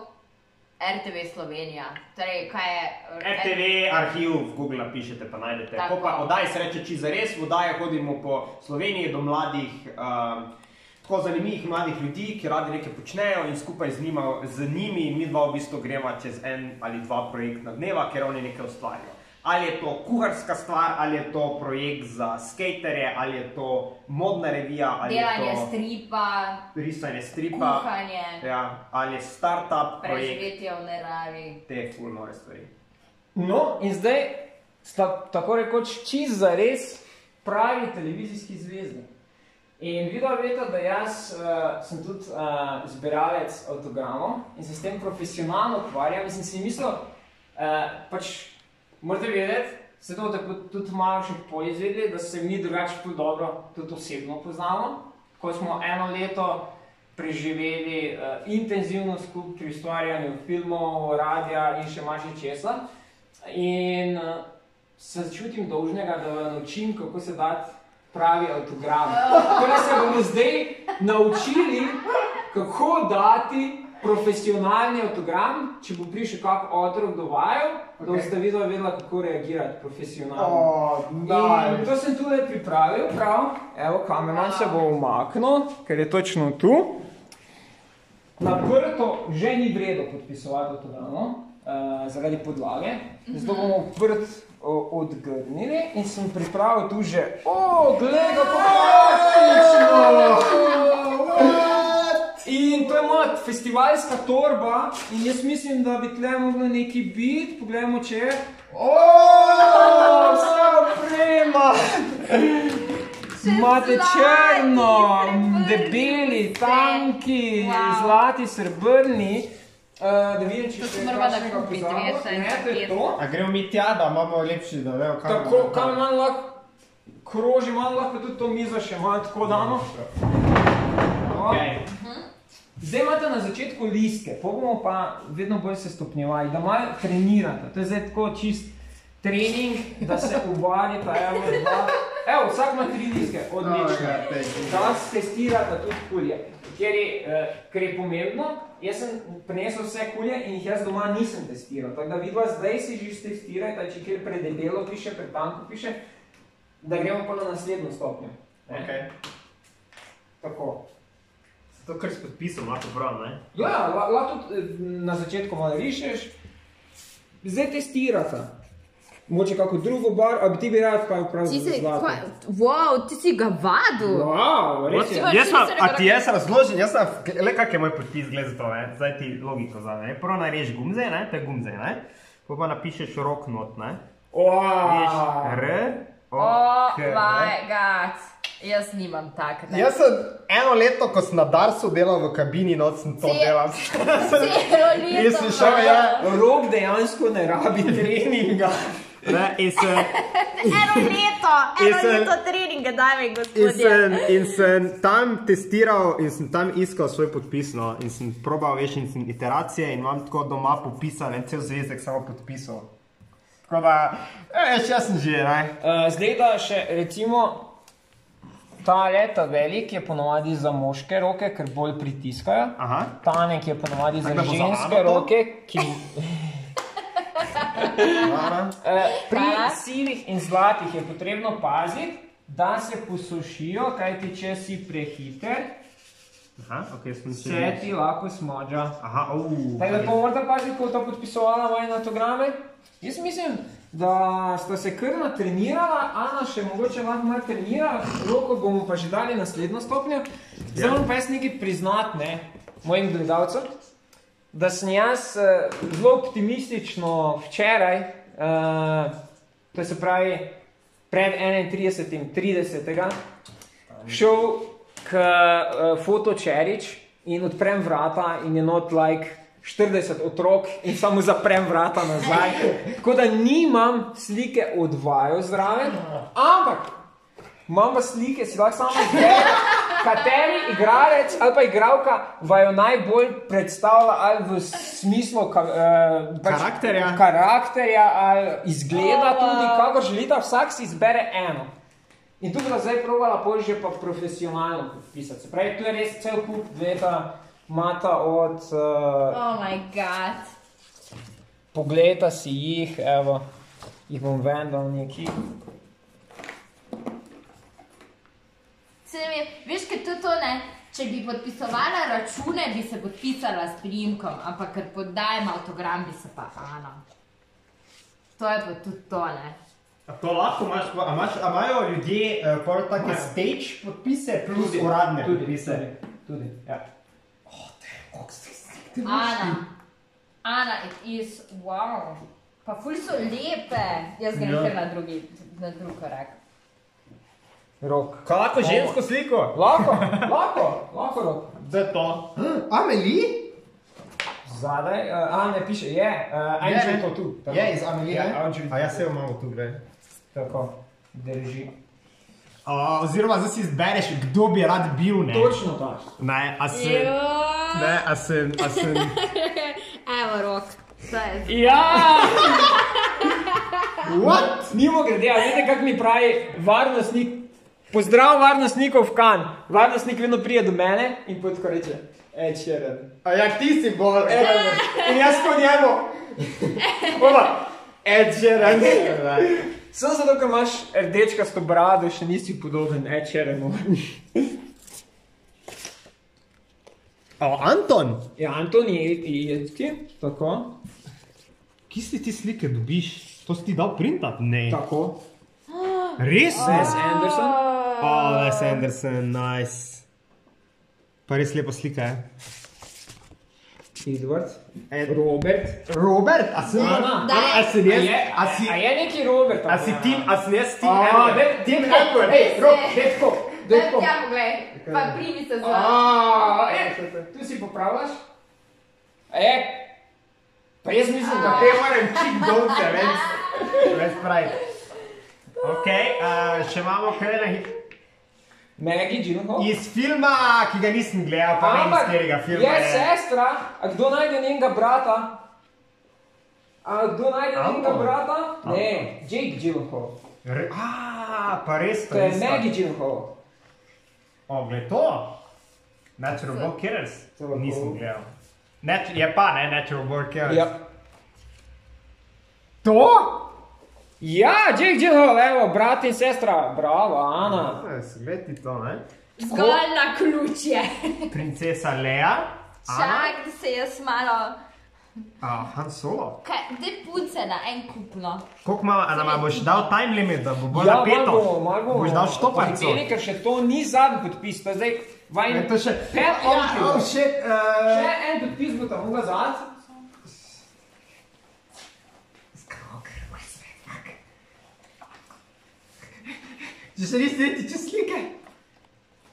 RTV Slovenija. Torej, kaj je RTV arhiv v Google napišete, pa najdete. Tako. Ko pa oddaj se reče čisto zares, v oddaje hodimo po Sloveniji do mladih, um, tako zanimivih mladih ljudi, ki radi nekaj počnejo in skupaj z, njima, z njimi mi dva v bistvu gremo čez en ali dva projektna dneva, ker oni nekaj ustvarijo. Ali je to kuharska stvar, ali je to projekt za skaterje, ali je to modna revija, ali Delanje je to stripa, risanje stripa, kuhanje, ja, ali je startup projekt, preživetje v naravi. te ful nore stvari. No, in zdaj sta tako rekoč čist za res pravi televizijski zvezdnik. In videla veste, da jaz uh, sem tudi uh, zbiralec avtogramov in se s tem profesionalno ukvarjam in sem si mislil, uh, pač morate vedeti, se to tako tudi malo še poizvedeli, da se mi drugače ful dobro tudi osebno poznamo. Ko smo eno leto preživeli uh, intenzivno skupaj pri ustvarjanju filmov, radia in še marsičesa. In uh, se čutim dolžnega, da vam naučim, kako se dati pravi avtogram. Torej se bomo zdaj naučili, kako dati profesionalni avtogram, če bo prišel kak otrok do vaju, okay. da boste videli, vedela, kako reagirati profesionalno. Oh, In to sem tudi pripravil, prav. Evo, kameraman se bo umaknil, ker je točno tu. Naprto že ni vredno podpisovati avtogramov, uh, zaradi podlage. Zato bomo odprt o, odgrnili in sem pripravil tu že, o, glej ga, fantastično! In to je moja festivalska torba in jaz mislim, da bi tle moglo neki biti, poglejmo, če je. O, vse oprema! Imate črno, debeli, tanki, Wow. zlati, srebrni. Uh, da vidim, če morava kakšnega nakupiti, pozabil. veš, en Ne, to je to. A gremo mi tja, da imamo lepši, da vejo, kaj Tako, kam manj lahko kroži, manj lahko tudi to mizo še malo tako damo. Okay. Zdaj imate na začetku listke, pa bomo pa vedno bolj se stopnjevali, da malo trenirate. To je zdaj tako čist trening, da se uvadite, evo, dva. Evo, vsak ima tri listke, odlično. Da se testirate tudi kulje. Ker je, eh, ker je pomembno, jaz sem prinesel vse kulje in jih jaz doma nisem testiral. Tako da vidva zdaj si že testirajte, če kjer predebelo piše, pretanko piše, da gremo pa na naslednjo stopnjo. ne. Okay. Tako. To, kar si podpisal, ima to prav, ne? Ja, la- lahko tudi eh, na začetku malo rišeš. Zdaj testirate. Moče kako drugo bar, a bi ti bi rad pa prav Ti si, zlato. wow, ti si ga vadil. Wow, res je. Jaz sem, a ti jaz razložim, jaz sem, le kak je moj podpis, gled za to, ne? zdaj ti logiko za, ne? Prvo nareš gumze, ne, te gumze, ne? Potem pa napišeš rok not, ne? Wow. R, O, Oh K, ne? my god. Jaz nimam tak. ne. Jaz sem eno leto, ko sem na Darsu delal v kabini, noč sem to delal. Jaz sem šel, ja, Rok dejansko ne rabi treninga. ne, in sem, Eno leto, eno sem- leto treninga, daj mi in gospodje. sem, in sem tam testiral in sem tam iskal svoj podpis, no, in sem probal veš in sem iteracije in imam tako doma popisan en cel zvezek samo podpisal. Tako da, veš, jaz sem že, ne. Uh, zdaj da še recimo ta leta velik je ponovadi za moške roke, ker bolj pritiskajo. Aha. Tanek je ponovadi za za ženske to? roke, ki Aha. Eh, pri sivih in zlatih je potrebno paziti, da se posušijo, kajti če si prehiter, Aha, ok, sem se. ti lahko smađa. Aha, uu. Tako da to morate paziti, ko to podpisovala moje autograme. Jaz mislim, da sta se kar natrenirala, Ana še mogoče lahko malo trenira, roko bomo pa že dali naslednjo stopnjo. Zdaj moram pa jaz nekaj priznati, ne, mojim gledalcem, da sem jaz eh, zelo optimistično včeraj, uh, to se pravi pred 31. 30. šel k uh, fotočerič in odprem vrata in je not like 40 otrok in samo zaprem vrata nazaj. Tako da nimam slike od vaju zraven, ampak imam pa slike, si lahko samo izberem, kateri igralec ali pa igralka vaju najbolj predstavlja ali v smislu ka, uh, Karakterja. karakterja ali izgleda tudi, kako želite, vsak si izbere eno. In tu bomo zdaj probala pol že pa profesionalno podpisati. Se pravi, tu je res cel kup dveta mata od, uh, Oh my god. pogleda si jih, evo, jih bom vendal. Se mi, veš, kaj to, to ne? Če bi podpisovala račune, bi se podpisala s primkom, ampak ker podajem avtogram, bi se pa Ana. To je pa tudi to, ne? A to lahko imaš, a, imaš, a imajo ljudje uh, pol take stage podpise plus uradne tudi, podpise? Tudi, tudi, ja. Ana. Ana, it is wow. Pa ful so lepe. Jaz grem Ja. kar na drugi, na drug korak. Rok. Kaj lahko žensko sliko? Lahko, lahko, lahko rok. Zdaj to. Amelie? Zadaj, uh, a ne piše, je, uh, Angel je to tu. tako. Je iz Amelie, Ja? Angel A ja tu. se jo imamo tu, gre. Tako, drži. Uh, oziroma, zdaj si izbereš, kdo bi rad bil, ne? Točno to. Ne, a se... Jo. Ne, a a sem... Evo rok. Je Ja! What? Mimo grede, a veste, kako mi pravi varnostnik? Pozdrav varnostnikov v kan. Varnostnik vedno pride do mene in pot ko reče, Ed Sheeran. A ja, ti si bolj... Ed In jaz kot njemu. Opa, Ed Sheeran. Samo zato, ker imaš rdečkasto brado, še nisi podoben Ed Sheeranu. O, Anton? Ja, Anton je jedki, tako. Kje si ti slike dobiš? To si ti dal printat? Ne. Tako. Res? Wes Anderson. O, Les Anderson, nice. Pa res lepa slika, je. Edward. Ed- Robert. Robert, a sem... Ana. A, sem jaz? je, A si... a je neki Robert? A si ti, a sem jaz ti? A, daj tako, Edward. Ej, Rob, Daj tako. tja poglej. Pa primi se za. A, e, tu si popravljaš? E, pa jaz mislim, da Te moram čik dolce, veš. Veš pravi. Ok, uh, še imamo kaj na hit. Maggie Gyllenhaal. Iz filma, ki ga nisem gledal, pa ne iz katerega je filma je. sestra, a kdo najde njenega brata? A kdo najde njenega brata? Ne, Jake Gyllenhaal. Re- A, pa res, To pa je. Maggie Gyllenhaal. O, gled to. Natural Born Killers. To je Nisem gledal. Nat je pa, ne, Natural Born Killers. Ja. To? Ja, Jake Gyllenhaal, evo, brat in sestra. Bravo, Ana. Gledi to, ne? Zgolj na ključje. Princesa Lea. Ana. Čak, da se jaz malo. A, Han Solo. Kaj, te punce na en kupno. Koliko ima, a nama boš dal time limit, da bo bolj Ja, napeto? malo, malo. Boš dal štoparco? Pohiteli, ker še to ni zadnji podpis, to je zdaj vajen. Ne, to še... Per Ja, oh, shit, Še uh... en podpis bo tam mogel zad. Že se nisi niti čez slike?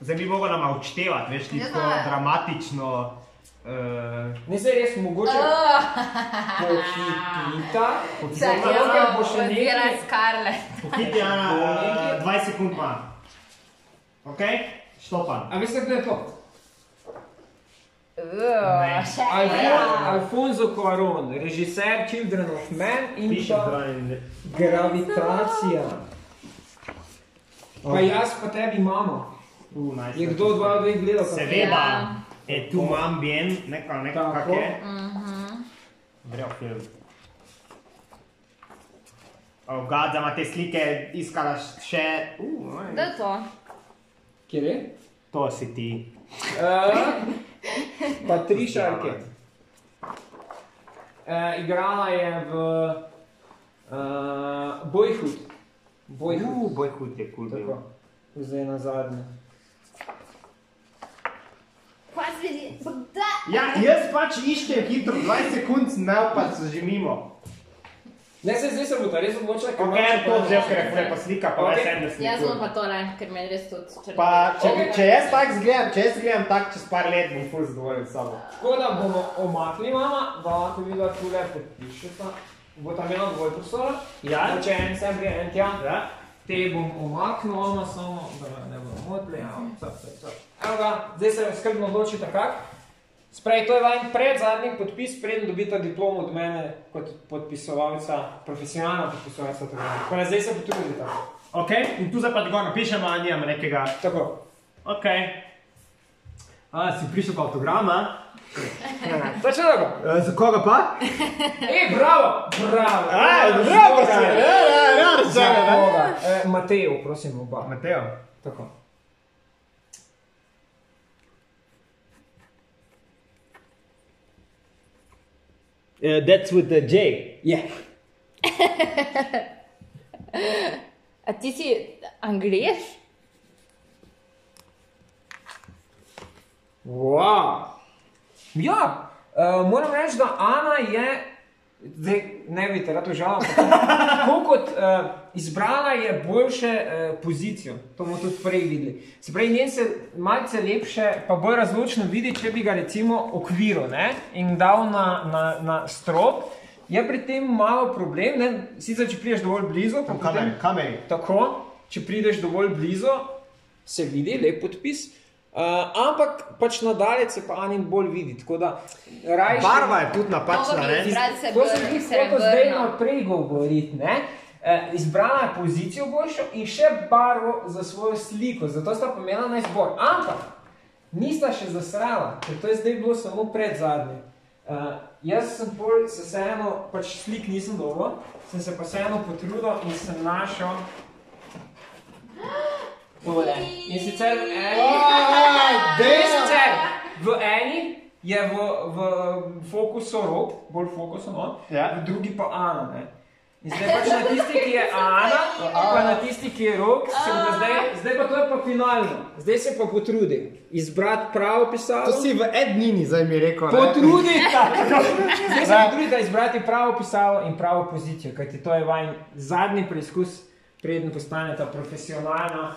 Zdaj bi mogel nama odštevati, veš, ti Ja, tako dramatično. Uh, Ne se res mogoče pohitita. Jaz ker bom bo še nekaj. Scarlett. Pohiti, Ana, uh, 20 sekund ima. Ok? Štopan. A veste, kdo je to? Alfonso Cuaron, režiser Children of Men in pa. Gravitacija. Pa jaz pa tebi imamo. Uh, nice. Je kdo od vas dveh gledal? Seveda. Ja. E tu imam bien, neko, neko, Tako. kak je. Mhm. Vrejo film. Oh, God, da ima te slike iskala še. Uh, Da je to. Kjer je? to si ti. Uh, Patricia Arquette. Uh, igrala je v uh, Boyhood. Boyhood. Uh, boj hud je kul. Tako. Zdaj na zadnje. Se? Da. Ja, jaz pač iščem hitro, 20 sekund imel, pa so že mimo. Ne, se zdaj se bo to res odločila, ker Ok, to že, pa- ker je pa slika, pa Ok. okay. sem da Jaz bom sliku. pa tole, ker me res tudi. Pa, če, Ok. če jaz tak zgledam, če jaz zgledam tak čez par let, bom ful zadovoljen s sabo. Tako da bomo omakli mama, da lahko videla tule podpišeta. Bo tam imela dovolj prostora. Ja. Če en sem gre, en tja. Ja? Te bom omaknil, ona samo, da ne bomo motili. Evo, cap, cap, cap. Evo ga, zdaj se skrbno odločite kak. Sprej, to je vajen predzadnji podpis, preden dobita diplomo od mene kot podpisovalca, profesionalna podpisovalca. Tako da. Tako da zdaj se potrudite. Ok, in tu zdaj pa tako napišemo, a nimam nekega. Tako. Ok. A, si prišel pa avtograma? Točno tako. E, za koga pa? Ej, bravo, bravo. A, bravo, koga? si, ja, ja, ja, ne? koga? E, Mateo, prosim, oba. Mateo. Tako. Uh, that's with the J. Je. A ti si angliš? Wow. Ja, uh, moram reči, da Ana je, zdaj ne bi te rad užal, ampak tako kot uh, izbrala je boljše uh, pozicijo, to bomo tudi prej videli. Se pravi, njen se malce lepše, pa bolj razločno vidi, če bi ga recimo okviril ne, in dal na, na, na strop. Je pri tem malo problem, ne? sicer če prideš dovolj blizu, pa potem Kameri, kameri. Tako, če prideš dovolj blizu, se vidi lep podpis. Uh, ampak pač nadalje se pa Anin bolj vidi. Tako da rajši. Barva je tudi napačna, To se ti hotel zdaj srebrno. naprej govoriti. ne. Eh, Izbrala je pozicijo boljšo in še barvo za svojo sliko, zato sta pomenila na izbor. Ampak nista še zasrala, ker to je zdaj bilo samo pred zadnje. Uh, jaz sem pol se vseeno, pač slik nisem dobil, sem se pa vseeno potrudil in sem našel tole. In sicer v eni, in sicer v eni je v, v fokusu rob, bolj fokusu, no, Ja. v drugi pa Ana. Ne? In zdaj pač na tisti, ki je Ana, pa na tisti, ki je rok, se zdaj, zdaj pa to je pa finalno. Zdaj se pa potrudi izbrati pravo pisalo. To si v Ednini, zdaj mi rekel. Potrudi Zdaj se potrudite izbrati pravo pisalo in pravo pozicijo, kajti to je vaš zadnji preizkus, preden postanete profesionalna.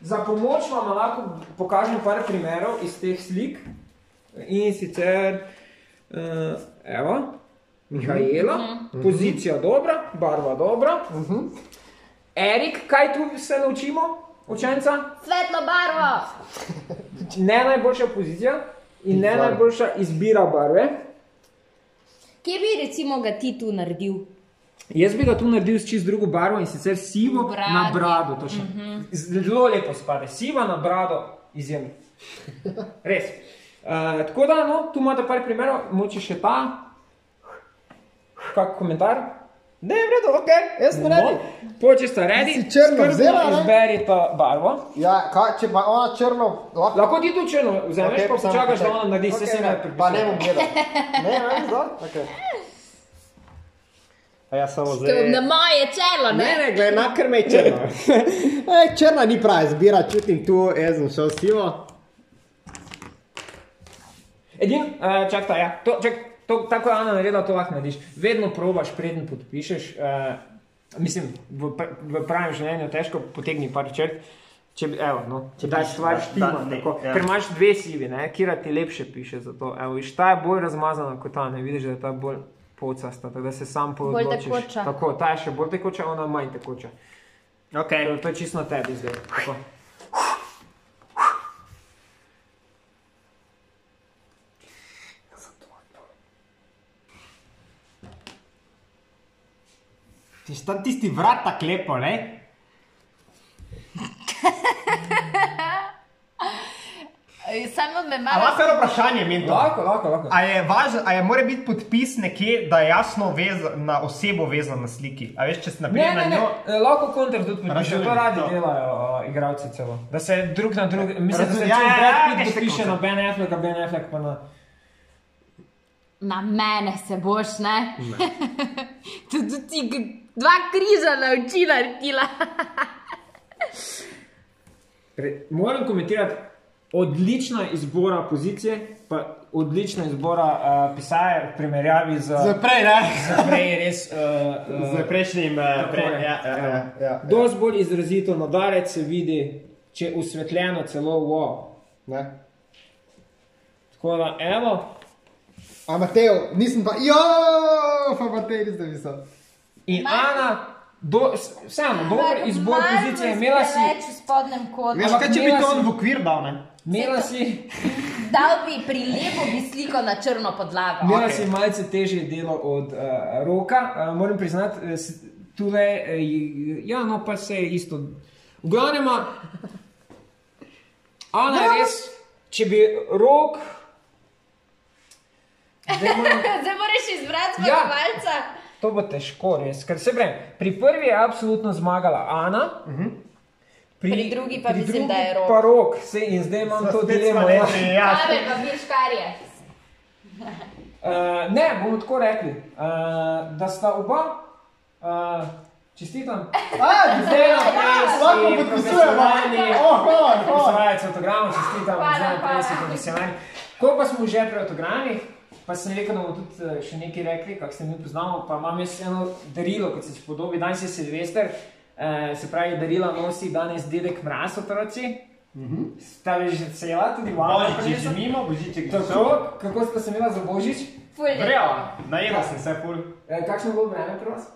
Za pomoč vam lahko pokažem par primerov iz teh slik. In sicer, uh, evo, Mihajla, pozicija dobra, barva dobra. Erik, kaj tu se naučimo, učenca? Svetlo barvo. Ne najboljša pozicija in ne Izbor. najboljša izbira barve. Kje bi recimo ga ti tu naredil? Jaz bi ga tu naredil s čist drugo barvo in sicer sivo Bradi. na brado. točno. Zelo lepo spade, siva na brado, izjemno. Res. Uh, tako da, no, tu imate par primerov, moče še ta. Kak komentar? Ne, v redu, ok, jaz sem ready. No, Poče sta redi, Si črno vzela, ne? izberita barvo. Ja, kaj, če pa ona črno, lahko. Lahko ti tu črno vzameš, okay, pa počakaš, da ona naredi, okay, se Okej, se ne ne, Pa ne bom gledal. Ne, ne, zdaj? Ok. A ja samo To zdaj. na moje čelo, Ne, ne? ne, gledaj, na krme je črna. Ej, črna ni prava izbira, čutim tu, jaz sem šel sivo. Edin, uh, čak ta, ja. To, čak, to, tako je Ana naredila, to lahko narediš. Vedno probaš, preden podpišeš. Uh, mislim, v, v pravem življenju težko potegni par črt. Če evo, no, če daš stvar da- štima, da- ne, tako, ja. ker imaš dve sivi, ne, kira ti lepše piše za to. Evo, viš, ta je bolj razmazana kot ta, ne vidiš, da je ta bolj pocasta, tako da se sam Bolj podločiš. tekoča. Tako, ta je še bolj tekoča, ona manj tekoča. Okay. To, to je čisto na tebi zdaj. Tako. Ti sta tisti vrat tako lepo, ne? Samo me A malo. lahko eno vprašanje, Minto? Lahko, lahko, lahko. A je, važno, a je mora biti podpis nekje, da je jasno vezan, na osebo vezan na sliki? A veš, če si Ne, naprej ne, na ne, njo... eh, lahko konter tudi Razumem, to radi to. delajo uh, igralci celo. Da se drug na drug, mislim, da Razumem, se ja, ja, ja, ja, podpiše tako na se- Ben Affleck, a Ben Affleck pa na... Na mene se boš, ne? Tudi ti dva križa nauči naredila. Re, moram komentirati, odlična izbora pozicije, pa odlična izbora uh, pisaja v primerjavi z... Za prej, ne? z prej res... Uh, uh, Z prejšnjim... Tako Pre, je. ja, ja, ja, ja. Dosti bolj izrazito nadarec se vidi, če je osvetljeno celo v wow. Ne. Tako da, evo, A Mateo, nisem pa, jo, pa Mateo, nisem visel. in Ana, do, s- vseeno, dober izbor pozicije, imela si... Več v spodnjem kotu. Veš, kaj če bi to on v okvir dal, ne? Imela si, Dal bi prilepo bi sliko na črno podlago. imela Okej. si malce težje delo od uh, roka, uh, moram priznati, uh, tule, uh, ja, no pa se je isto. V glavnem, Ana je res, če bi rok. Zdaj moram, Zdaj moraš izbrati Ja. zmagovalca. to bo težko, res. Ker se brem, pri prvi je absolutno zmagala Ana. Pri drugi pa mislim, da je Rok. Pa rok, se in zdaj imam to dilemo. smo Ja. rekli, ja. Pavel pa biškarje. Uh, ne, bomo tako rekli, uh, da sta oba, uh, čestitam. Zdaj lahko si podpisujemo. profesionalni, Oho, oho. profesionalec avtogramov, čestitam, zdaj naprej si hvala. profesionalni. Ko pa smo že pri avtogramih, pa sem rekel, da bomo tudi še nekaj rekli, kak se mi poznamo, pa imam jaz eno darilo, kot se spodobi, danes je Silvester, eh, se pravi, darila nosi danes dedek mraz otroci. Sta že že cela, tudi vama. Božič že mimo, Božič je. Tako, kako sta se imela za božič? Vrela, najedel sem se ful. Eh, kakšno je bilo vreme pri vas?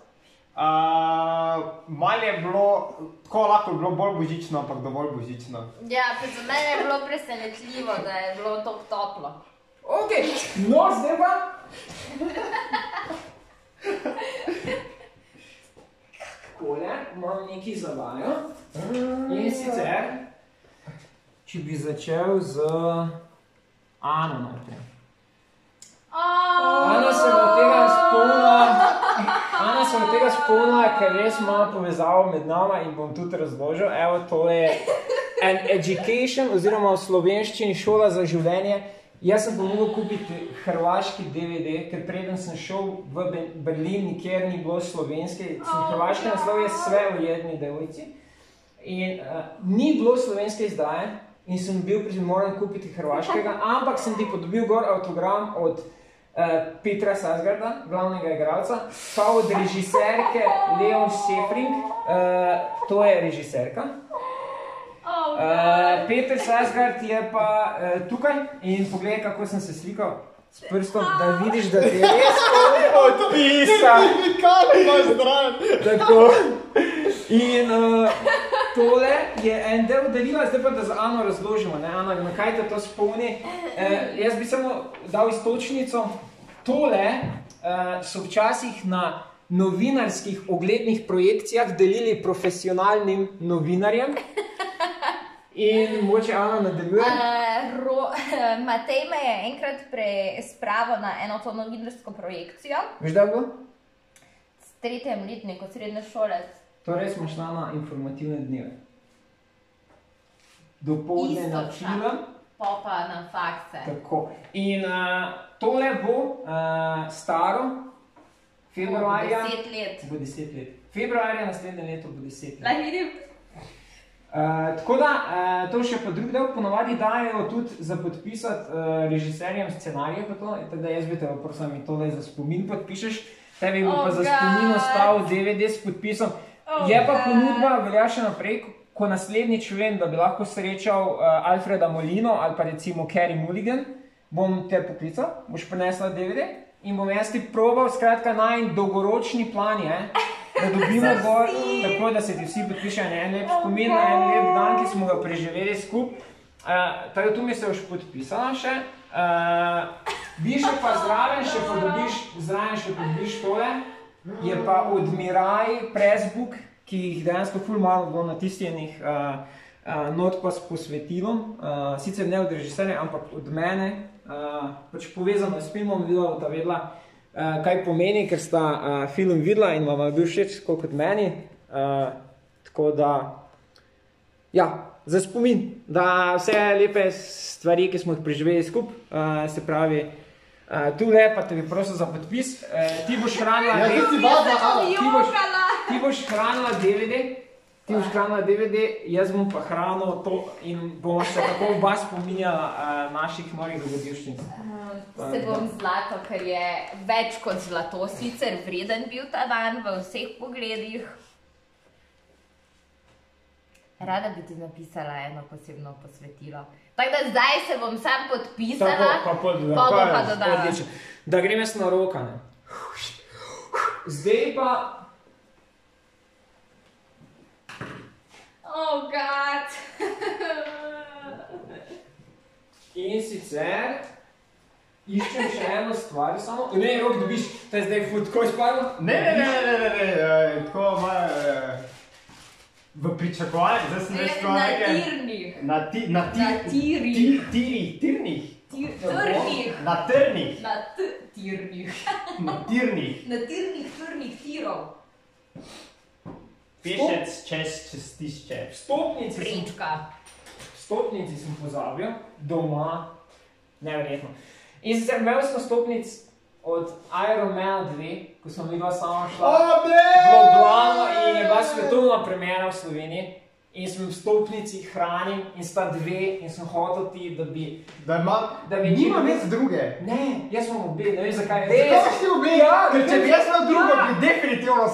Uh, malo je bilo, tako lahko je bilo bolj božično, ampak dovolj božično. Ja, za mene je bilo presenetljivo, da je bilo tako toplo. Ok, no zdaj pa. Takole, imam nekaj za vajo. In sicer, če bi začel z Ano najprej. Ana se bo tega spomnila, Ana se bo tega spomnila, ker res ima povezavo med nama in bom tudi razložil. Evo, to je an education oziroma v slovenščini šola za življenje. Jaz sem pomogel kupiti hrvaški DVD, ker preden sem šel v Be- Berlin, nikjer ni bilo slovenske. Sem hrvaški naslov je Sve o jedni devojci. In uh, ni bilo slovenske izdaje, in sem bil primoran kupiti hrvaškega, ampak sem ti podobil gor avtogram od uh, Petra Sasgarda, glavnega igralca, pa od režiserke Leon Sefring, uh, to je režiserka. Uh, Peter Sasgard je pa uh, tukaj in poglej, kako sem se slikal. s prstom, da vidiš, da ti je res odpisa. Certifikat imaš zraven. Tako. In uh, tole je en del darila, zdaj pa da za Ano razložimo, ne? Ana, na kaj te to spomni. Uh, jaz bi samo dal istočnico. Tole uh, so včasih na novinarskih oglednih projekcijah delili profesionalnim novinarjem. In mogoče Ana nadaljuje. Uh, ro, Matej me je enkrat prespravil na eno to novinarsko projekcijo Veš, da bo? s tretjem letnikom srednje šole. Torej smo šla na informativne dneve. Dopoldne na film. Pa pa na fakse. Tako. In uh, tole bo uh, staro, februarja. Deset let. Bo deset let. Februarja naslednje leto bo deset let. Lahko vidim. Uh, tako da, uh, to še pa drug del, ponovadi dajo tudi za podpisati uh, režiserjem scenarije, to, tako da jaz bi te prosil, mi tole za spomin podpišeš, tebi bo Oh pa za spomin ostal DVD s podpisom. Oh Je pa God. ponudba, velja še naprej, ko- naslednjič vem, da bi lahko srečal uh, Alfreda Molino ali pa recimo Kerry Mulligan, bom te poklical, boš prinesla DVD in bom jaz ti probal, skratka, naj dolgoročni plan je, da dobimo gor, tako da se ti vsi podpišejo na en lep spomin, na en lep dan, ki smo ga preživeli skupaj. Uh, tako da tu mi se boš podpisala še. Uh, bi še pa zraven, še pa dobiš, zraven še pa dobiš tole, je pa odmiraj Pressbook, ki jih dejansko ful malo bilo natisnjenih, uh, uh, not pa s posvetilom, uh, sicer ne od režiserja, ampak od mene, uh, pač povezano s filmom, videla bosta vedela, uh, kaj pomeni, ker sta uh, film videla in vam je bil všeč, tako kot meni. Uh, tako da, ja, za spomin, da vse lepe stvari, ki smo jih preživeli skupaj, uh, se pravi, uh, tu le pa te bi prosil za podpis, uh, ti boš hranila. Ja, ti boš, ti boš hranila DVD, ti boš hranila DVD, jaz bom pa hranil to in bomo se tako oba spominjala uh, naših novih dogodivščin. Se bom zlato, ker je več kot zlato, sicer vreden bil ta dan v vseh pogledih. Rada bi ti napisala eno posebno posvetilo. Tako da zdaj se bom sam podpisala, Tako, pa pod, pa bom pa dodala. odlično. Da grem jaz na roka. Ne? Zdaj pa, Oh, God. in sicer, iščem še eno stvar, samo, ne, rok dobiš, to je zdaj fut, ko je spadlo? Ne, ne, ne, ne, ne, ne, ne, tako malo eh, v pričakovanju, zdaj sem več Na stvar nekaj. tirnih. Na, ti, na, ti, Na tirih. Ti, tirih, tirnih. Tir- Trnih. Na trnih. Na t- tirnih. Na tirnih. Na tirnih, trnih tirov. Pešec čez čestišče. Stopnici sem, Prečka. stopnici sem pozabil, doma, neverjetno. In sicer imel sem stopnic od Iron Man 2, ko smo mi dva sama šla. O, v ne! Ljubljano in je bila svetovna premjera v Sloveniji. In sem v stopnici hranil in sta dve in sem hotel ti, da bi... Da imam, Da bi nimam več druge. Ne, jaz sem obe, ne vem zakaj. Zakaj si ti obe? Ja, Ker če bi jaz imel drugo, Ja. bi definitivno,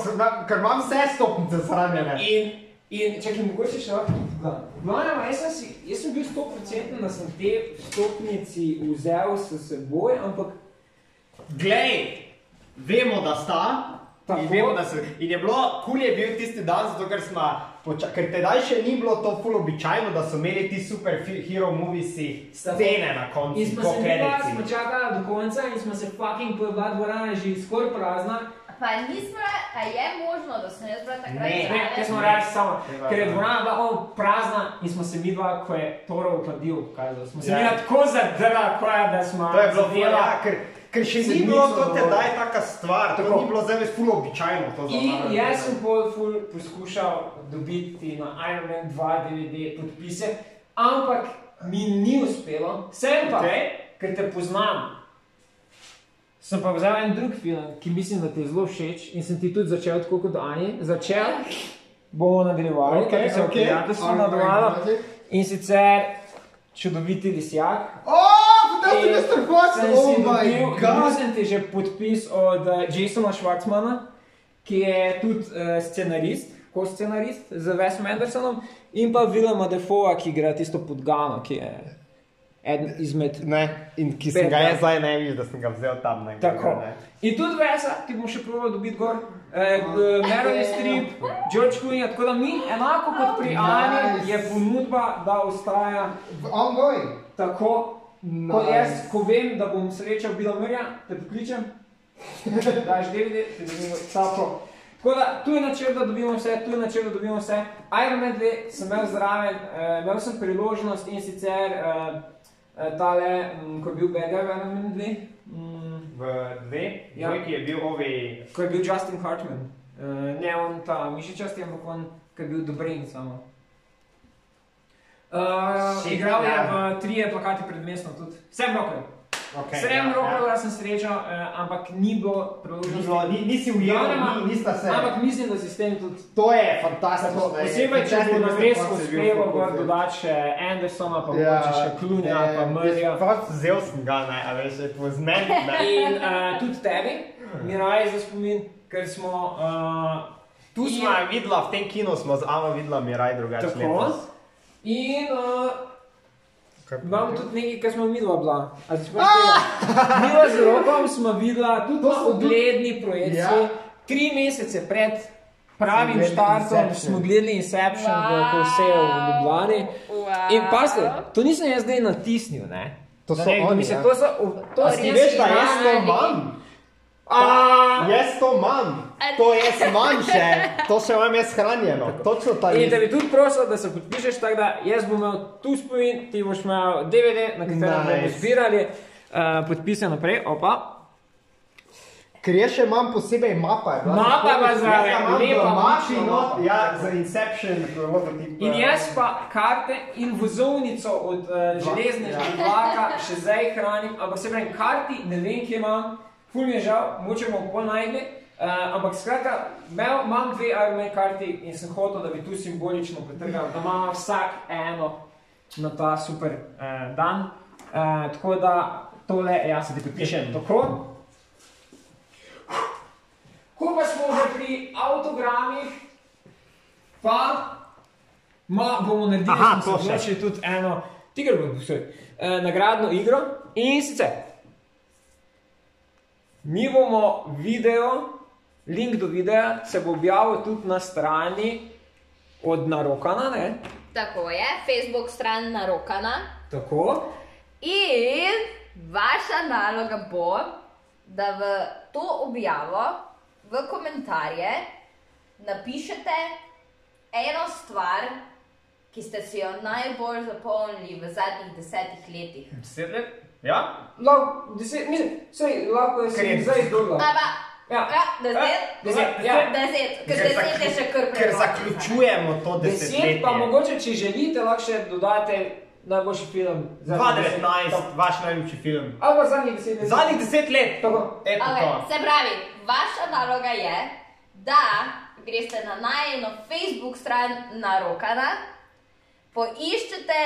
ker imam vse stopnice shranjene. In, in čakaj, mogoče še lahko pogledam. Glavno, jaz, sem si- jaz sem bil 100% da sem te stopnici vzel s seboj, ampak Glej, vemo, da sta. Tako. In, vemo, da se, in je bilo, kul je bil tisti dan, zato ker smo, poča- ker tedaj še ni bilo to ful običajno, da so imeli ti super fi- hero moviesi scene na koncu, in smo po se kredicih. smo čakali do konca in smo se fucking pojela dvorana že skoraj prazna. Pa nismo, a je možno, da sem jaz bila takrat Ne, Ne, zraven? ker smo reči samo, ker je dvorana bila on prazna in smo se mi dva, ko je Toro ukladil, pokazali. Smo se Ja. mi dva tako zadrla, ko je, da smo To je bilo zadela. ja, ker, ker še ni bilo to tedaj taka stvar, to Tako. ni bilo zdaj več ful običajno. To za In narod. jaz sem pol ful poskušal dobiti na Iron Man 2 DVD podpise, ampak mi ni uspelo. Sem pa, Okej. ker te poznam. Sem pa vzel en drug film, ki mislim, da ti je zelo všeč in sem ti tudi začel tako kot Ani. Začel, bomo nadaljevali, Okej, tako se je okej. prijateljstvo nadaljevalo. In sicer čudoviti lisjak. O, In Mr. Fox, oh si my god. sem ti že podpis od uh, Jasona Schwartzmana, ki je tudi uh, scenarist, ko-scenarist z Wes Andersonom, in pa Willema Defoe, ki igra tisto podgano, ki je eden izmed. Ne, in ki sem ga jaz zdaj ne vidiš, da sem ga vzel tam. Tako. Ne. In tudi Vesa, ki bomo še probali dobiti gor, eh, Meryl Streep, George Clooney, tako da mi, enako kot pri Ani, je ponudba, da ostaja Ongoing. tako, kot jaz, ko vem, da bom srečal Bilomerja, te pokličem, daš DVD, te dobimo tako. Tako da, tu je načrt, da dobimo vse, tu je načrt, da dobimo vse. Iron Man 2 sem imel zraven, eh, imel sem priložnost in sicer eh, eh, tale, m, ko je bil Bad Guy v Iron Man 2, mm, V dve, Ja. ki je bil ovi. ko je bil Justin Hartman. Uh, ne on ta mišičasti, ampak on, ki je bil dobrin samo. Uh, igral je ja. v trije plakati pred mestom tudi. Sam Rockwell. Okay, Sam ja, Rockwell ja. sem srečal, uh, ampak ni bilo Ni priložnosti. bilo, ni, nisi ujel, Ja, ni, nista se. Ampak mislim, da si s tem tudi. To je fantastično. Posebej, če bo Mr. res uspelo dodati še Andersona, pa Ja, mogoče še Clooneyja, pa Murrayja. Pač vzel sem ga, ne, a veš, je poznen. ne. In uh, tudi tebi, Miraj za spomin, ker smo uh, Tu smo jo videla, v tem kinu smo z Amo videla Miraj drugače Tako. letos. In uh, Kaj pa imam je? tudi nekaj, kar smo videla bila. A si spomniš tega? Milo z rokom smo videla tudi To na ogledni projekciji. Ja. Tri mesece pred pravim Smo gledali štartom Inception. smo gledali Inception v Kolseju v Ljubljani. Wow. In paste, to nisem jaz zdaj natisnil, ne? To Da so ne, oni, mislim, ja. to so, to A si ti veš, Veš, da da jaz to Ali- imam? A, Jaz to imam. To je manjše, to še imam jaz hranjeno. Točno ta In list. da bi tudi prosil, da se podpišeš, tako da jaz bom imel tu spomin, ti boš imel DVD, na katerem nice. bomo zbirali uh, podpise naprej. Opa. Ker jaz še imam posebej mapa. je bila Mapa tako- pa zraven, Jaz imam lepa mapa. Ja, za Inception, logotip. In eh, jaz pa karte in vozovnico od uh, železniškega vlaka še zdaj hranim, ampak se pravi, karti ne vem, kje imam, ful mi je žal, moče bomo pol najti. Uh, ampak skratka, imel, imam dve Ironman karti in sem hotel, da bi tu simbolično pretrgal, da imamo vsak eno na ta super uh, dan. Uh, tako da tole, jaz se ti podpišem. Tako. Ko pa smo že pri avtogramih, pa ma, bomo naredili Aha, smo se tudi eno, tiger bo eh, nagradno igro in sicer mi bomo video, link do videa se bo objavil tudi na strani od narokana, ne? Tako je, Facebook stran narokana. Tako. In vaša naloga bo, da v to objavo, v komentarje, napišete eno stvar, ki ste si jo najbolj zapomnili v zadnjih desetih letih. Deset let? Ja? Lahko, deset, mislim, sej, lahko je Ker je zdaj zgodilo. Aba, Ja. ja, deset, Deset, ja. deset, ker Ker deset je še kar Ker premalo. zaključujemo to Deset, desetletje. pa mogoče, če želite, lahko še dodate najboljši film. zadnjih deset. 2019, vaš najljubši film. Ali pa zadnjih deset let. Zadnjih deset let. Tako. Eto Okay, to. se pravi, vaša naloga je, da greste na najno Facebook stran narokana, poiščete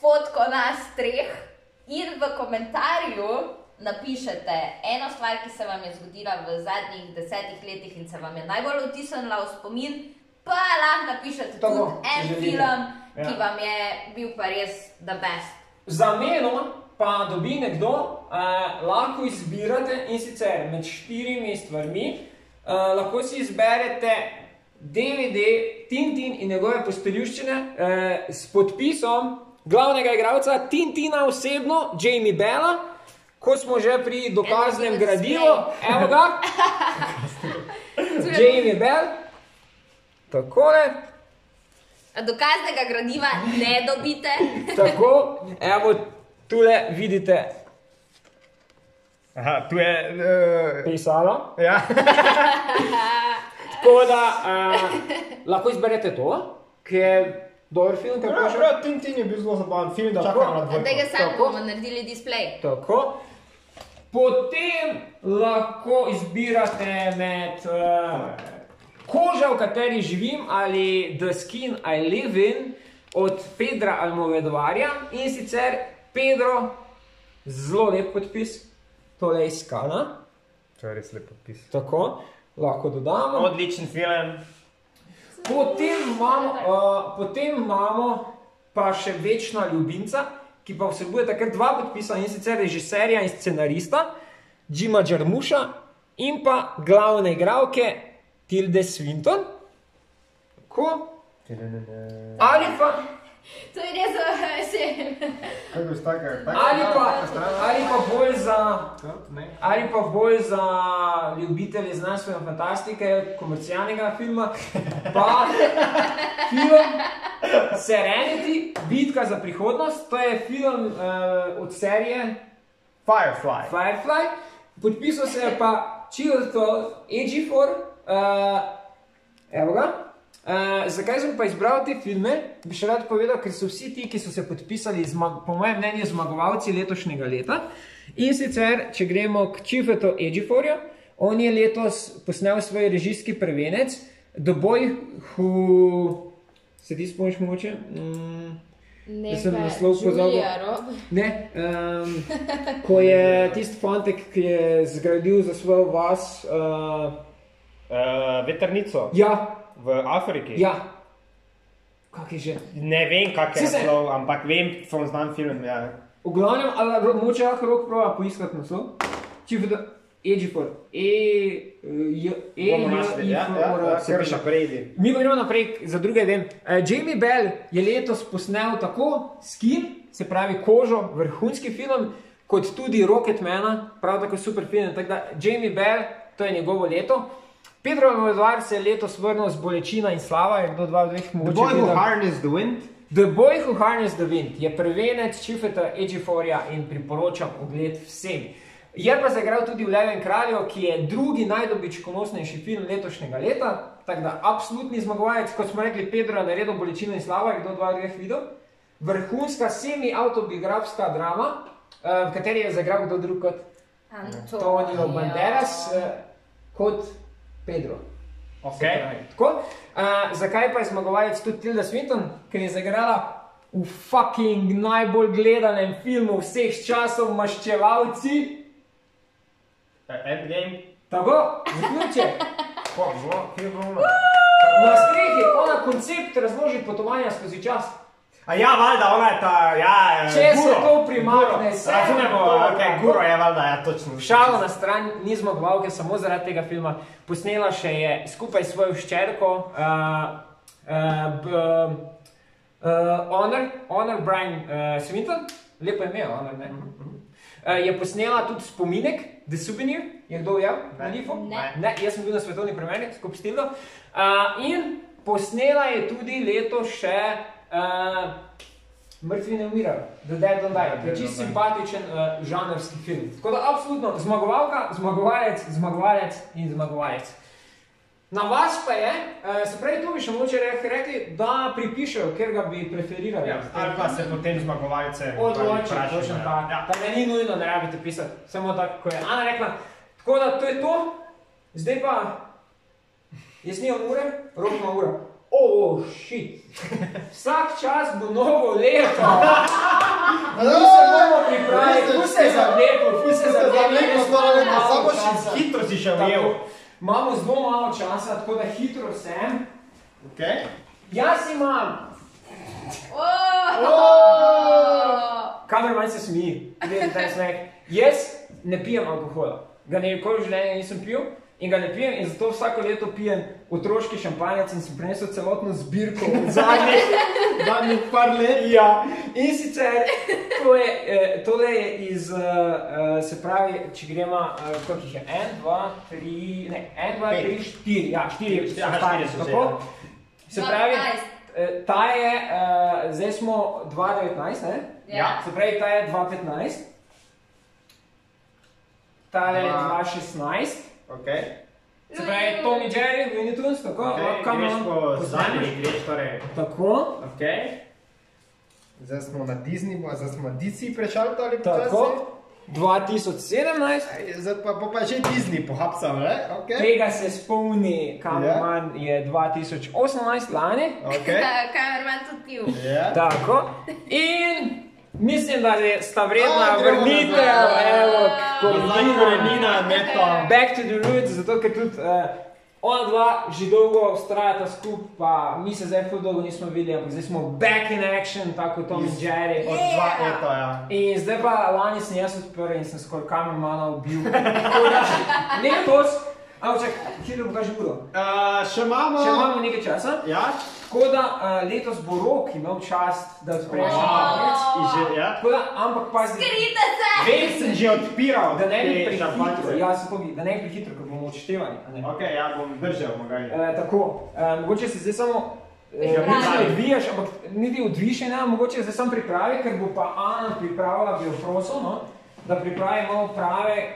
fotko nas treh in v komentarju napišete eno stvar, ki se vam je zgodila v zadnjih desetih letih in se vam je najbolj vtisnila v spomin, pa lahko napišete Tako, tudi en želite. film, Ja. ki vam je bil pa res the best. Zamenoma pa dobi nekdo, uh, lahko izbirate in sicer med štirimi stvarmi, uh, lahko si izberete DVD Tintin in njegove posteljščine uh, s podpisom glavnega igralca Tintina osebno, Jamie Bella. Ko smo že pri dokaznem gradivu, evo ga, Jamie Bell, takole, Dokaznega gradiva ne dobite. tako, evo, tule vidite Aha, tu je. Uh, pisalo. ja. Tako da uh, lahko izberete to, ki je dober film, kako Ja, že. prav, Tintin je bil zelo zabaven film, Tako. čakam na dvojko. Tega sam Tako. bomo naredili display. Tako. Potem lahko izbirate med uh, kožo, v kateri živim, ali The Skin I Live In od Pedra Almovedovarja in sicer Pedro, zelo lep podpis, tole je iskana. To je res lep podpis. Tako, lahko dodamo. Odličen film. Potem imamo, uh, potem imamo pa še večna ljubimca, ki pa vsebuje takrat dva podpisa in sicer režiserja in scenarista Jima Jarmusha in pa glavne igralke Tilde Swinton. Ko? Ali pa, To je res vesel. Kako je tako? ali pa, ali pa bolj za ali pa bolj za ljubitelje znanstvene fantastike, komercialnega filma, pa film Serenity, Bitka za prihodnost. To je film uh, od serije Firefly. Firefly, podpisal se je pa Chilton Edgefor, uh, evo ga. Uh, zakaj sem pa izbral te filme? Bi še rad povedal, ker so vsi ti, ki so se podpisali, zmag, po mojem mnenju, zmagovalci letošnjega leta. In sicer, če gremo k Chifetu Edgeforju, on je letos posnel svoj režijski prvenec, The Boy Who. Se ti spomniš mogoče? Mm. Ne, sem naslov pozabil. Ne, um, ko je tisti fantek, ki je zgradil za svojo vas. Uh, Uh, veternico ja, v Afriki. ja. Kak je že? Ne vem, kak je se- naslov, ampak vem, sem znan film. Ja. V glavnem, ali moče lahko rok prova poiskati naslov? Če bi da, Edgefor, E, J, E, J, R, se piše. naprej. Mi gremo naprej, za druge vem. Uh, Jamie Bell je letos posnel tako skin, se pravi kožo, vrhunski film, kot tudi Rocketmana, prav tako super film. Tako da Jamie Bell, to je njegovo leto. Pedro Almodovar se je letos vrnil z bolečina in slava, je kdo dva od dveh The mogoče boy who harnessed the wind. The Boy Who Harnessed the Wind je prvenec Čifeta Edgeforja in priporočam ogled vsem. Je pa zagral tudi v Levem kralju, ki je drugi najdobičkonosnejši film letošnjega leta, tako da absolutni zmagovalec, kot smo rekli, Pedro je naredil bolečino in slava, je kdo dva dveh videl. Vrhunska semi-autobiografska drama, eh, v kateri je zagral kdo drug kot Antonio Banderas, eh, kot Pedro. Okay. Tako, uh, zakaj pa je zmagovalec tudi Tilda Swinton, ker je zagrala v fucking najbolj gledanem filmu vseh časov, Maščevalci. Endgame. Tako, zaključek. Zelo, kje je bilo? Na strehi ona koncept razloži potovanja skozi čas. A ja, valjda, ona je ta, ja, Če guro. se to primakne, se Razumemo, ok, guro je valjda, ja, točno. Šalo na stran, ni zmagovalke samo zaradi tega filma. Posnela še je skupaj s svojo hčerko, uh, uh, b, uh, Honor, Honor Brian uh, Swinton, lepo ime, Honor, ne. Uh, je posnela tudi spominek, The Souvenir, je kdo ujel na Lifu? Ne. ne, jaz sem bil na svetovni premjeri, skupaj s Tildo. Uh, in posnela je tudi leto še uh, Mrtvi ne umirajo, The Dead Don't Die, ki je čisto simpatičen uh, žanrski film. Tako da, absolutno, zmagovalka, zmagovalec, zmagovalec in zmagovalec. Na vas pa je, uh, se pravi, to bi še moče re- rekli, da pripišejo, ker ga bi preferirali. Ja, ali pa se potem zmagovalce Odloči, vprašajo, točno ja. tako. Ja. Da ni nujno, da rabite pisati, samo tako, kot je Ana rekla. Tako da to je to, zdaj pa, jaz nimam ure, rok ima ura. Oh, shit. Vsak čas bo novo leto. Mi se moramo pripraviti, tu se je zavlekel, tu se je zavlekel, Samo še hitro si še ujel. Imamo zelo malo časa, tako da hitro sem. Okay. Jaz imam, Oh! kamerman se smeji, gledaj ta smeh. Jaz ne pijem alkohola, ga nikoli v življenju nisem pil in ga ne pijem, in zato vsako leto pijem otroški šampanjec in sem prinesel celotno zbirko od zadnjih, zadnjih par let. Ja. In sicer to je, eh, tole je iz, eh, eh, se pravi, če gremo, eh, koliko jih je, en, dva, tri, ne, en, dva, Pet. tri, štiri, ja, štiri, štiri šampanje, tako? Ja. Se pravi, eh, ta je, eh, zdaj smo 2.19, ne? Ja. ja. Se pravi, ta je 2.15, ta je 2.16, Ok. Se pravi, Tom in Jerry, Looney Tunes, tako, okay, oh, kam greš po zadnji, greš torej. Tako. Okay. Zdaj smo na Disneyju, zdaj smo na Dici prešaltali. Tako. 2017. Zdaj pa, pa, pa že Disney pohapsal, ne? Okay. Tega se spomni, kameraman ja. yeah. je 2018 lani. Okay. Kameraman tudi ti. Yeah. Ja. Tako. In mislim, da je sta vredna vrnitev, evo, korenina. korenina, neto. Back to the roots, zato ker tudi uh, Ona dva že dolgo ustrajata skupaj, pa mi se zdaj ful dolgo nismo videli, ampak zdaj smo back in action, tako kot Tom in Jerry. Od dva eta, ja. In zdaj pa lani sem jaz odprl in sem skoraj kamermana ubil. Da, Letos, ampak čak, hitro pokaži uro. Uh, še imamo. Še imamo nekaj časa. Ja, Tako da uh, letos bo rok imel čast, da odpre Wow. šampanjec. in že, ja. Tako da, ampak pazi, Skrite se! Vem, sem že odpiral. da ne bi prehitro, ja se to bi, da ne bi prehitro, ker bomo odštevali. a ne. Ok, ja, bom držal, magari. E, tako, e, mogoče se zdaj samo e, Pripravi. ne odvijaš, ampak niti odviše, ne, mogoče zdaj samo pripravi, ker bo pa Ana pripravila, bi jo prosil, no, da pripravi malo prave e,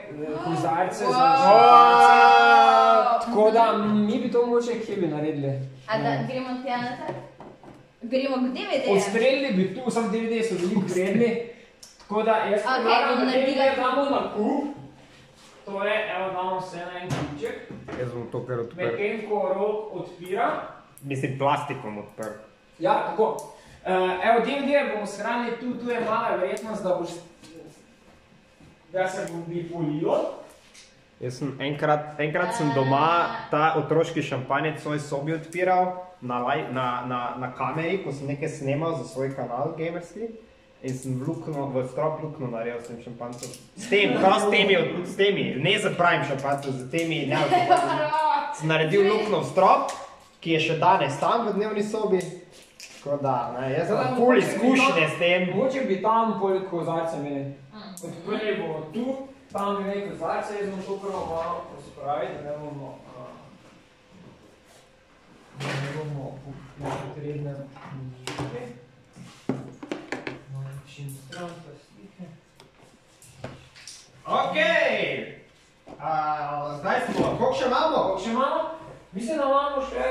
kozarce za Wow. šampanjce. Wow. Tako da mi bi to mogoče kje bi naredili. A da gremo tja na ta? Gremo k DVD-jem. Odstrelili bi tu, sam DVD so bili vredni. Tako da jaz Okej, predlagam, da naredila- DVD damo na kup. Torej, evo damo vse na en kupček. Jaz bom to kar Medtem ko rok odpira. Mislim, plastikom odprl. Ja, tako. Uh, evo, DVD bomo shranili tu, tu je mala verjetnost, da boš da se bo bi polilo. Jaz sem enkrat, enkrat sem doma ta otroški šampanjec v svoji sobi odpiral na, laj, na, na, na kameri, ko sem nekaj snemal za svoj kanal gamerski. In sem v luknjo, v strop luknjo naredil s tem šampancem. S tem, prav s temi, od- s temi, ne za pravim šampancem, z temi nealkoholnimi. Sem naredil luknjo v strop, ki je še danes tam v dnevni sobi. Tako da, ne, jaz sem ful izkušnje s tem. Mogoče bi tam poleg kozarca imeli. Odprli bomo tu, tam bi imeli kozarce, jaz bom to prvo malo pospravil, da ne bomo da ne bomo nepotrebne slike. Malo čim stran pa slike. Ok, uh, zdaj smo, koliko še imamo? Koliko še imamo? Mislim, da imamo še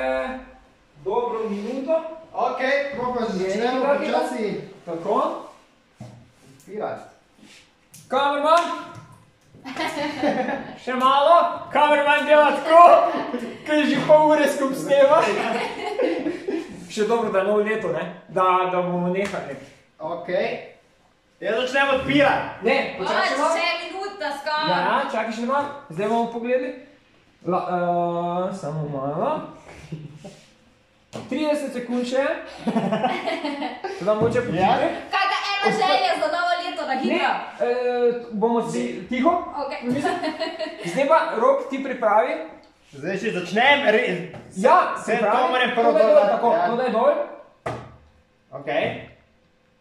dobro minuto. Ok, ko pa začnemo nekaj počasi Tako. odpirati. Kamerman! Še malo, kamerman dela tako, ker že pol ure skup snema. Še dobro, da je novo leto, ne? Da, da bomo nehali. Ok, Jaz začnem odpirati. Ne, počakaj še malo. Še minuta, Ja, skoro. ja, čakaj še malo. Zdaj bomo pogledali. La, uh, samo malo. 30 sekund še. Sedaj moče početi. Ja. Kakšna ena želja za novo leto na Ne, hitro? uh, bomo si tiho. Okay. Zdaj pa, rok ti pripravi. Zdaj še začnem, re, Ja, se to moram prvo to dol, tako, ja. to daj dol. ok.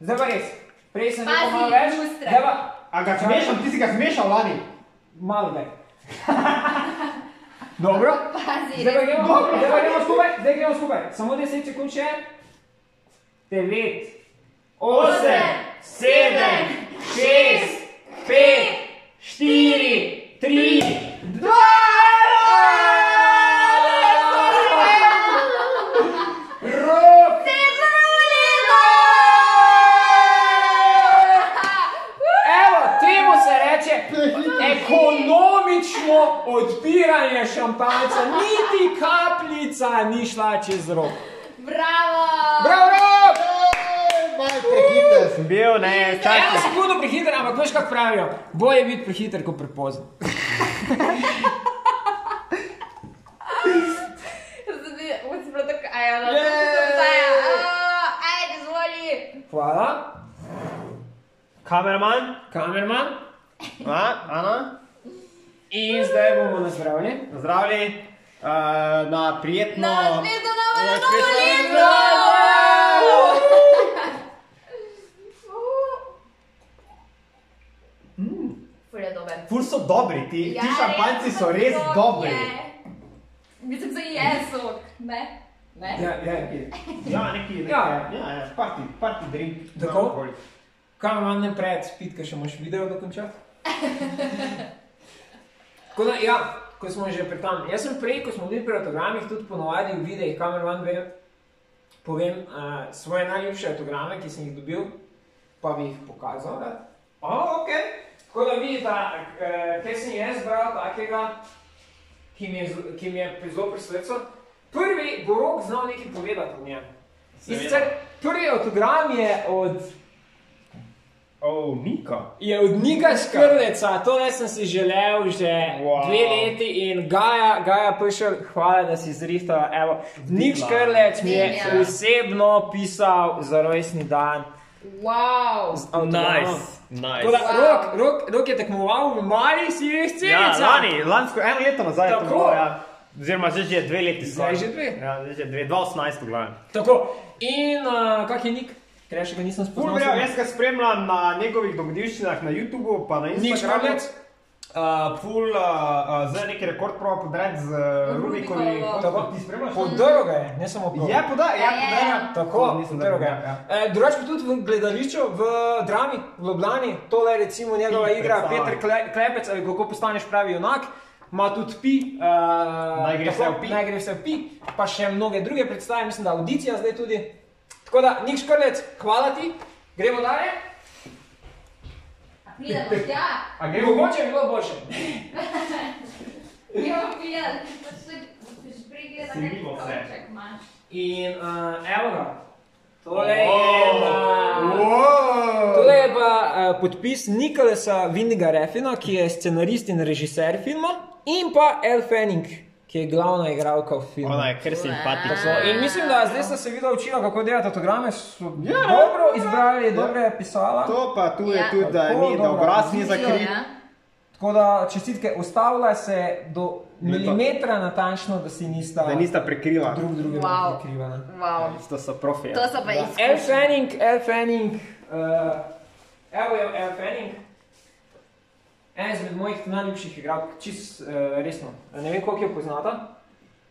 Zdaj pa res. Prej sem rekel malo več, lustre. zdaj pa A ga zmešam, ti si ga zmešal lani. malo več. Dobro. Pazi, Zdaj pa gremo, zdaj pa gremo skupaj, zdaj gremo skupaj. Samo 10 sekund še. 9, 8, 7, 6, 5, 4, 3, 2, Rok! Evo, temu se reče ekonomično odpiranje šampanjca, niti kapljica ni šla čez rok. Bravo! Bravo, rok! Sem. Bil, ne, Eno čakaj. sekundo prehiter, ampak veš, kako pravijo. Bolje biti prehiter, kot prepozno. Tako, no. Hvala. Kameraman, Kamerman. a, Ana, In zdaj bomo na zdravlje. zdravljeni, uh, na prijetno. Na novo Na novo naslednjo- leto! Ful je so dobri, ti, Ja, ti šampanjci so res sok dobri. je. Mislim, da je sok, ne? Ne? Ja, ja, ja. Ja, neki, neki, Ja. ja, ja, party, party drink. Tako? Alkohol. Kamerman ne pred, spit, ker še moš video dokončati. Tako da, ja, ko smo že pri tam. Jaz sem prej, ko smo bili pri autogramih, tudi ponovadi v videih, kamerman ve, povem uh, svoje najljubše autograme, ki sem jih dobil, pa bi jih pokazal. Rad. O, ok. Tako da vidite, kaj sem jaz bral takega, ki mi je, ki mi je zelo pri srcu. Prvi bo rok znal nekaj povedati o njem. Sicer prvi avtogram je od Oh, Nika. Je od Nika Škrleca, to ne sem si želel že wow. Dve leti in Gaja, Gaja prišel, hvala, da si zrihtala. Evo, Nik Škrlec mi je osebno pisal za rojstni dan. Wow. nice. Wow. rok, rok, rok je tekmoval v mali sivih Ja, celicah. lani, lansko, eno leto nazaj je Tako. ja. Oziroma, zdaj že je dve leti. Zdaj skoraj. že dve. Ja, zdaj že dve, 2018 v glavnem. Tako, in uh, kak je Nik? Ker še ga nisem spoznal. Fulbrev, jaz ga spremljam na njegovih dogodivščinah na YouTubu, pa na Instagramu. Uh, ful, uh, zdaj neki rekord prova podred z uh, Rubikovi. Tako. Ti spremljaš? Podrl ga je, ne samo podrl. Je podaj, je Ja, ja, podaj. ja. Tako, podrl ga je. Ja. E, Drugač pa tudi v gledališču, v drami, v Ljubljani, tole je recimo njegova Pi, igra. Peter Kle- Klepec, ali kako postaneš pravi junak. Ima tudi pi, uh, Naj gre vse v pi. naj gre vse v pi, pa še mnoge druge predstave, mislim, da audicija zdaj tudi. Tako da, Nik Škrlec, hvala ti, gremo dalje. A pridemo tja. A Gre gremo mogoče je bilo boljše. Gremo pridem. Pa se gleda, Selimo kak se. kavček imaš. In uh, evo ga, tole je na... Wow. Tole je pa uh, podpis Nikolasa Vindiga Refina, ki je scenarist in režiser filma, in pa Elle Fanning, ki je glavna igralka v filmu. Ona je kar simpatična. In mislim, da zdaj sta se videla učila, kako delati autograme, so Ja, dobro ja, izbrali, ja. dobro je pisala. To pa tu je Ja. tudi, da ni, da obraz ni zakrit. ja. Tako da čestitke, ustavila se do milimetra natančno, da si nista, Da nista prekrila. drug drugega Wow. prekrivana. Wow. To so profi. ja. To so pa Elle izkušnje. Fanning, Elle Fanning, uh, evo je Elle Fanning. Ena izmed mojih najljubših igralk, čist uh, resno. Ne vem, koliko jo poznata.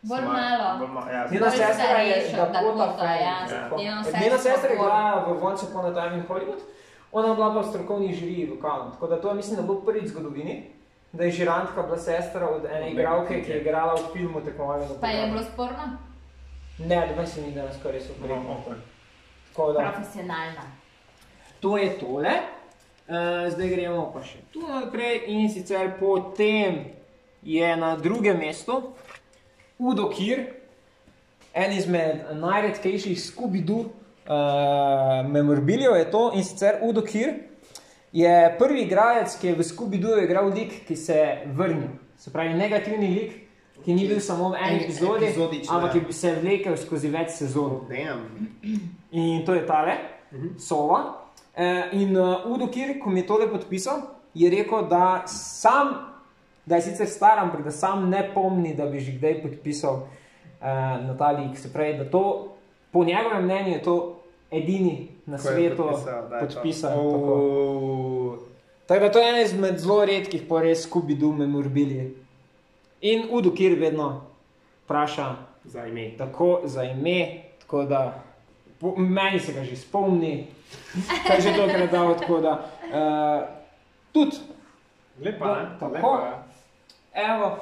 Bolj malo. Bolj malo, ja. Njena sestra je Dakota Fanning. ja. Ja. Njena sestra je bila v Once Upon a Time in Hollywood, ona je bila pa v strokovni žiriji lokalno. Tako da to je, mislim, da bo prvič v zgodovini, da je žirantka bila sestra od ene igralke, ki je igrala v filmu tekmovanja. Pa je bilo sporno? Ne, da se ni danes ok. Tako da. Profesionalna. To je tole. Uh, zdaj gremo pa še tu naprej in sicer potem je na drugem mestu Udo Kir, en izmed najredkejših Scooby-Doo uh, memorbilijev je to in sicer Udo Kir je prvi igralec, ki je v Scooby-Doo igral lik, ki se je vrnil. Se pravi, negativni lik, ki ni bil samo v eni En- epizodi, epizodična, ampak ja. je se vlekel skozi več sezon. Damn. In to je tale, sova. E, in uh, Udo Kir, ko mi je tole podpisal, je rekel, da sam, da je sicer star, ampak da sam ne pomni, da bi že kdaj podpisal uh, na ta lik. Se pravi, da to, po njegovem mnenju, je to edini na Ko svetu podpisan. tako. Tako da to je ena izmed zelo redkih, pa res Scooby-Doo memorbilije. In Udo Kir vedno vpraša, Za ime. tako za ime, tako da po, meni se ga že spomni, kaj že tokrat dal, tako da uh, tudi, Lepa, ne? Tako. Lepa, ja. evo.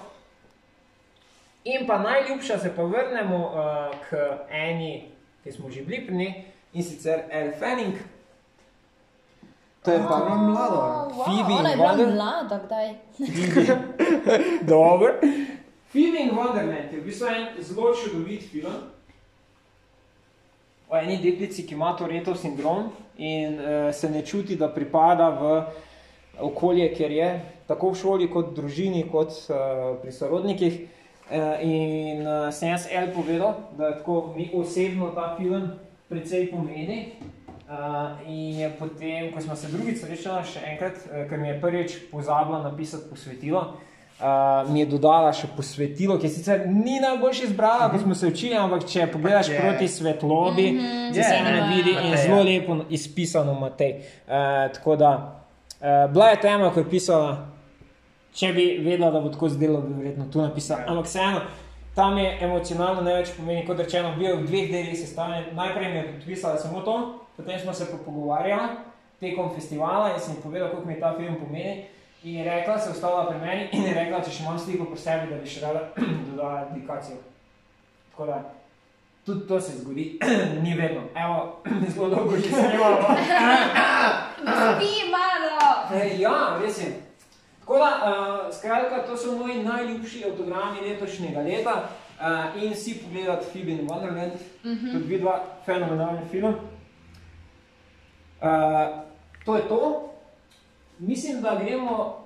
In pa najljubša se pa vrnemo uh, k eni, ki smo že bili pri njej, in sicer Elle Fanning. To je pa mlada. Phoebe ona je in bila Wonder. mlada, kdaj? Dobro. Phoebe in Wonderland je v bistvu en zelo čudovit film. O eni deklici, ki ima Toretov sindrom in uh, se ne čuti, da pripada v okolje, kjer je, tako v šoli, kot v družini, kot uh, pri sorodnikih. Uh, in uh, sem jaz El povedal, da tako mi osebno ta film precej pomeni. Uh, in je potem, ko smo se drugič srečali, še enkrat, uh, ker mi je prvič pozabila napisati posvetilo, uh, mi je dodala še posvetilo, ki sicer ni najboljše izbrala, ko smo se učili, ampak če pogledaš Je. proti svetlobi, mm -hmm. se Je, vseeno ne vidi in Matej, zelo ja. lepo izpisano Matej. Uh, tako da, uh, bila je tema, ko je pisala, če bi vedela, da bo tako zdelo, bi verjetno tu napisala. Ampak vseeno, tam je emocionalno največ pomeni, kot rečeno, bil v dveh delih sestavljen. Najprej mi je podpisala samo to, potem smo se pa pogovarjali tekom festivala in sem povedal, koliko mi ta film pomeni. In je rekla, se ostala pri meni in je rekla, če še imam sliko pri sebi, da bi še rada dodala dedikacijo. Tako da, tudi to se zgodi, ni vedno. Evo, zelo dolgo že snemamo. Spi malo! Ja, res je. Tako da, uh, skratka, to so moji najljubši avtogrami letošnjega leta uh, in vsi pogledati Phoebe in Wonderland, mm -hmm. tudi vidva, fenomenalni film. Uh, to je to. Mislim, da gremo,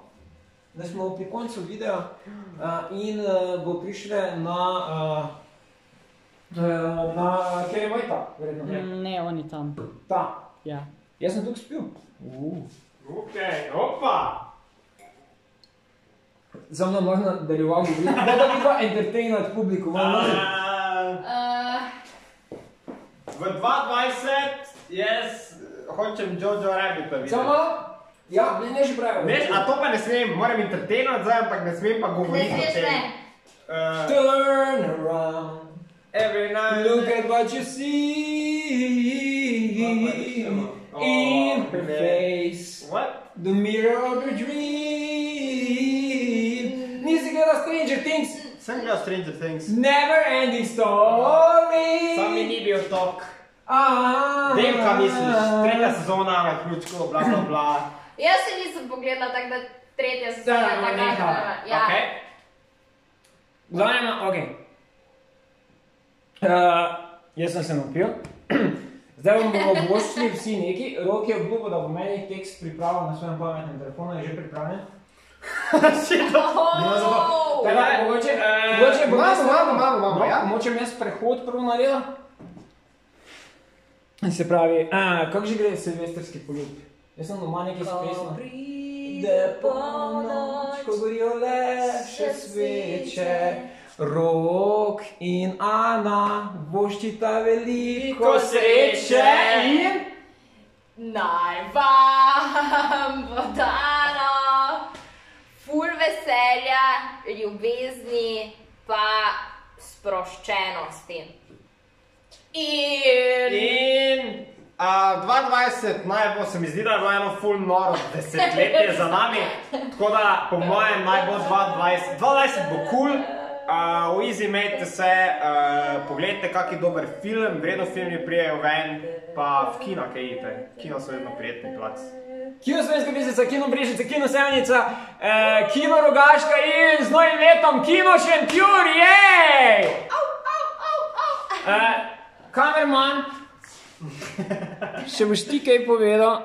da smo pri koncu videa uh, in uh, bo prišle na, uh, na kjer je Vojta, verjetno ne. Ne, oni tam. Ta. Ja. Jaz sem tukaj spil. Uh. Ok, opa! Za mno možno nadaljeval govoriti, da da bi pa entertainat publikum. malo možno. V 2020 jaz hočem Jojo Rabbita videti. Samo malo? Ja, ne, ne že pravi. Veš, a to pa ne smem, moram entertainati zdaj, ampak ne smem pa ne govoriti smeš tem. ne. Uh, Turn around, every night. look at what you see Oh, in her man. face. What? The mirror of your dream. Nisi gledal Stranger Things? Sem gledal Stranger Things. Never ending story. Sam mi ni bil tok. Ah, Vem, kaj misliš. Tretja sezona na ključku, bla bla bla. Jaz se nisem pogledala tako, da tretja sezona da, tako neha. da. Ja. Okay. Glavno, ok. Uh, jaz sem se napil. Zdaj vam bomo bošli vsi neki. Rok je obljubil, da bo meni tekst pripravil na svojem pametnem telefonu, je že pripravljen. Oh! Tako da, mogoče, mogoče bom Imamo, jaz- imamo, imamo, imamo, No, ja. Mogoče bom jaz prehod prvo naredil. Se pravi, a, kako že gre silvestrski poljub? Jaz sem doma nekaj s pesmo. Pride polnoč, ko gorijo le še sveče. Rok in Ana, boščita veliko sreče. In Naj vam bo dano ful veselja, ljubezni, pa sproščenosti. In In uh, 22 naj bo, se mi zdi, da je bilo eno full noro desetletje za nami. Tako da, po mojem, naj bo 22. 22 bo kul. Cool. Uh, v Easy imejte se, uh, pogledajte, kak je dober film, vredno film je prijejo ven, pa v kino kaj idete. Kino so vedno prijetni plac. Kino Slovenska piseca, Kino Brežica, Kino Sevnica, eh, Kino Rogaška in z novim letom Kino Šentjur, jej! Eh, kamerman, še boš ti kaj povedal?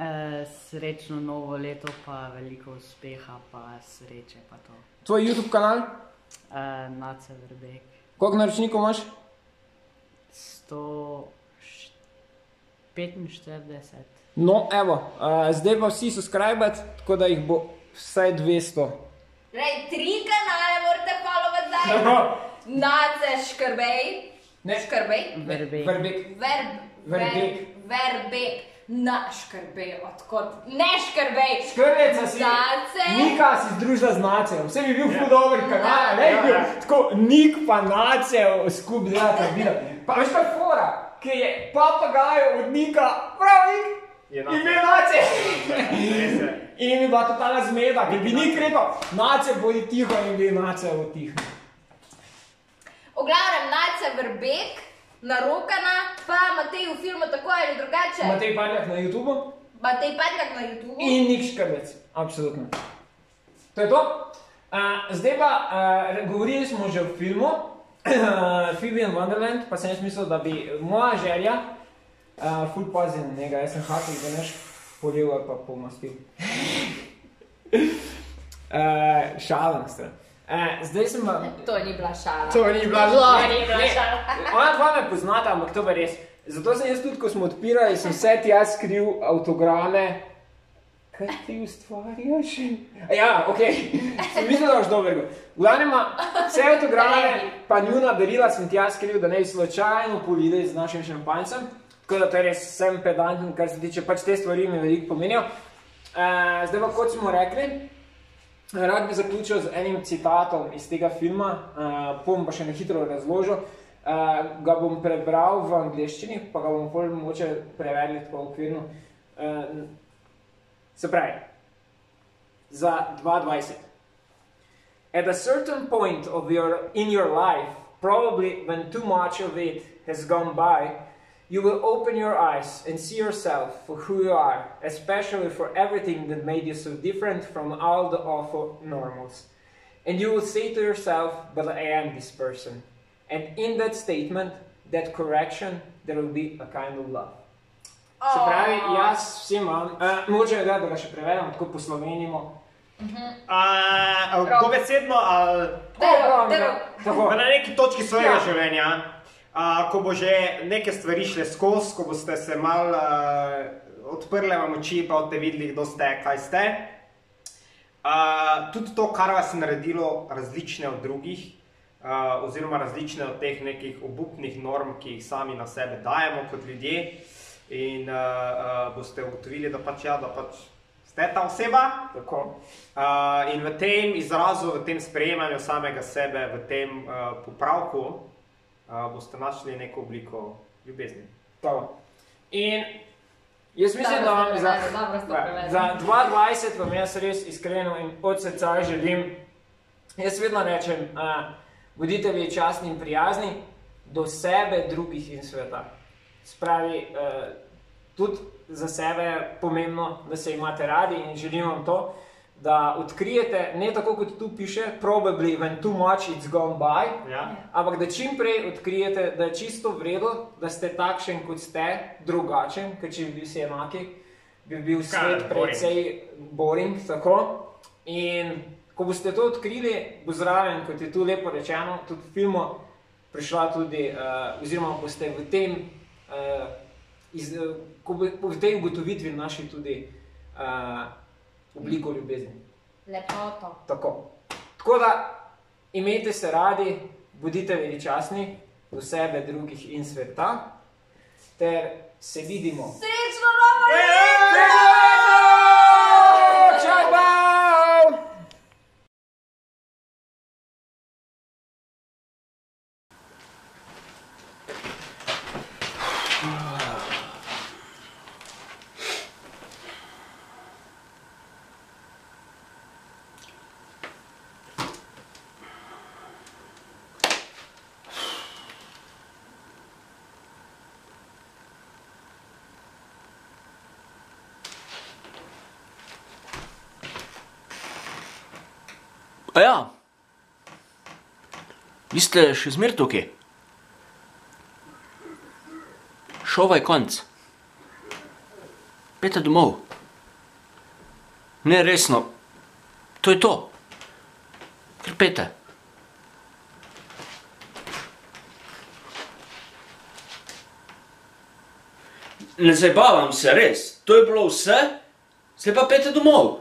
E, srečno novo leto, pa veliko uspeha, pa sreče, pa to. Tvoj YouTube kanal, E, Nace Vrbek. koliko naročnikov imaš? 145. No, evo, uh, zdaj pa vsi subskrbati, tako da jih bo vsaj 200. Rej, tri kanale morate followati zdaj. Nace škrbej. Ne. Škrbej. Verbek. Verbek. Verb. Verbek. Verbek. Na škrbej, odkot. Ne škrbej. Skrbeca si, Nace. Nika si združila z nacijo, vse bi bil ful dober kanal, ne bi bil tako Nik pa nacijo skupaj delata video. Pa veš kaj fora, ki je papagajo od Nika, prav Nik, Je in bil nacije. In bi bila totalna zmeda, ker bi Nik rekel, nacije bodi tiho in bi bo tiho. V glavnem, Nace Verbek, narokana, pa Matej v filmu tako ali drugače. Matej Padljak na YouTubu Matej Padljak na YouTubu. in Nik Škrbec, absolutno. To je to. Uh, zdaj pa, uh, govorili smo že o filmu, uh, Phoebe in Wonderland, pa sem jaz mislil, da bi moja želja, uh, full pazi na njega, jaz sem hotel, da neš polil ali pa pomastil. uh, šala na Uh, zdaj sem pa... To ni bila šala. To ni bila To žala. ni bila šala. Ona dva me poznata, ampak to pa res. Zato sem jaz tudi, ko smo odpirali, sem vse tja skril avtograme. Kaj ti ustvarjaš? Ja, ok, sem mislil, da boš dober. Glavnem, vse avtograme, pa njuna darila sem tja skril, da ne bi slučajno povideli z našim šampancem. Tako da to je res sem pedanten, kar se tiče pač te stvari, mi veliko pomenijo. Uh, zdaj pa, kot smo rekli, Rad bi zaključil z enim citatom iz tega filma, uh, bom pa še na hitro razložil. Uh, ga bom prebral v angleščini, pa ga bom bolj moče prevedli tako okvirno. Uh, se pravi, za 22. At a certain point of your, in your life, probably when too much of it has gone by, you will open your eyes and see yourself for who you are, especially for everything that made you so different from all the awful normals. And you will say to yourself, But I am this person. And in that statement, that correction, there will be a kind of love. Se pravi, jaz vsem vam, uh, mogoče da, da ga še prevedem, tako poslovenimo. Uh, dobesedno, ali Dero, dero. Tako, na neki točki svojega Ja. življenja, uh, ko bo že neke stvari šle skozi, ko boste se mal uh, odprle vam oči, pa boste videli, kdo ste, kaj ste. Uh, tudi to, kar vas je naredilo različne od drugih, uh, oziroma različne od teh nekih obupnih norm, ki jih sami na sebe dajemo kot ljudje. In uh, uh, boste ugotovili, da pač, ja, da pač ste ta oseba. tako. Uh, in v tem izrazu, v tem sprejemanju samega sebe, v tem uh, popravku, uh, boste našli neko obliko ljubezni. tako. In jaz mislim, da vam ste za, za 2020 vam jaz res iskreno in od srca želim, jaz vedno rečem, uh, bodite vi častni in prijazni do sebe, drugih in sveta. Spravi, uh, tudi za sebe je pomembno, da se imate radi in želim vam to, da odkrijete, ne tako kot tu piše, probably when too much it's gone by, Ja? ampak da čim prej odkrijete, da je čisto v redu, da ste takšen, kot ste, drugačen, ker če bi bili vsi enaki, bi bil svet boring. precej boring. Tako. In ko boste to odkrili, bo zraven, kot je tu lepo rečeno, tudi v filmu prišla tudi, uh, oziroma boste v tem, uh, iz, uh, ko bo, v tej ugotovitvi našli tudi uh, obliko ljubezni. Lepoto. Tako. Tako da imejte se radi, bodite veličastni do sebe, drugih in sveta, ter se vidimo. Srečno novo Srečno leto! Čau, bau! A ja, vi ste še zmer tukaj. Šova je konc. Pete domov. Ne, resno, to je to. Ker pete. Ne zabavam se, res. To je bilo vse, zdaj pa pete domov.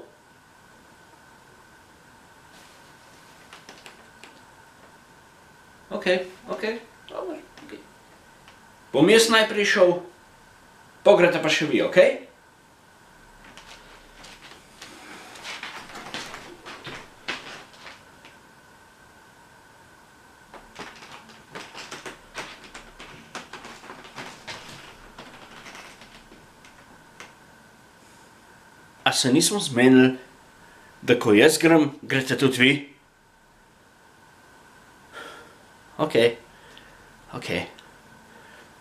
Ok, ok, dobro. Okay. Bom jaz najprej šel, pogrete pa še vi, ok? A se nismo zmenili, da ko jaz grem, greste tudi vi? Ok, ok.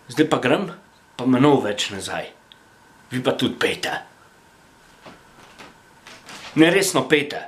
Zdaj pa grem, pa me nov več nazaj. Vi pa tudi pejte. Ne resno pejte.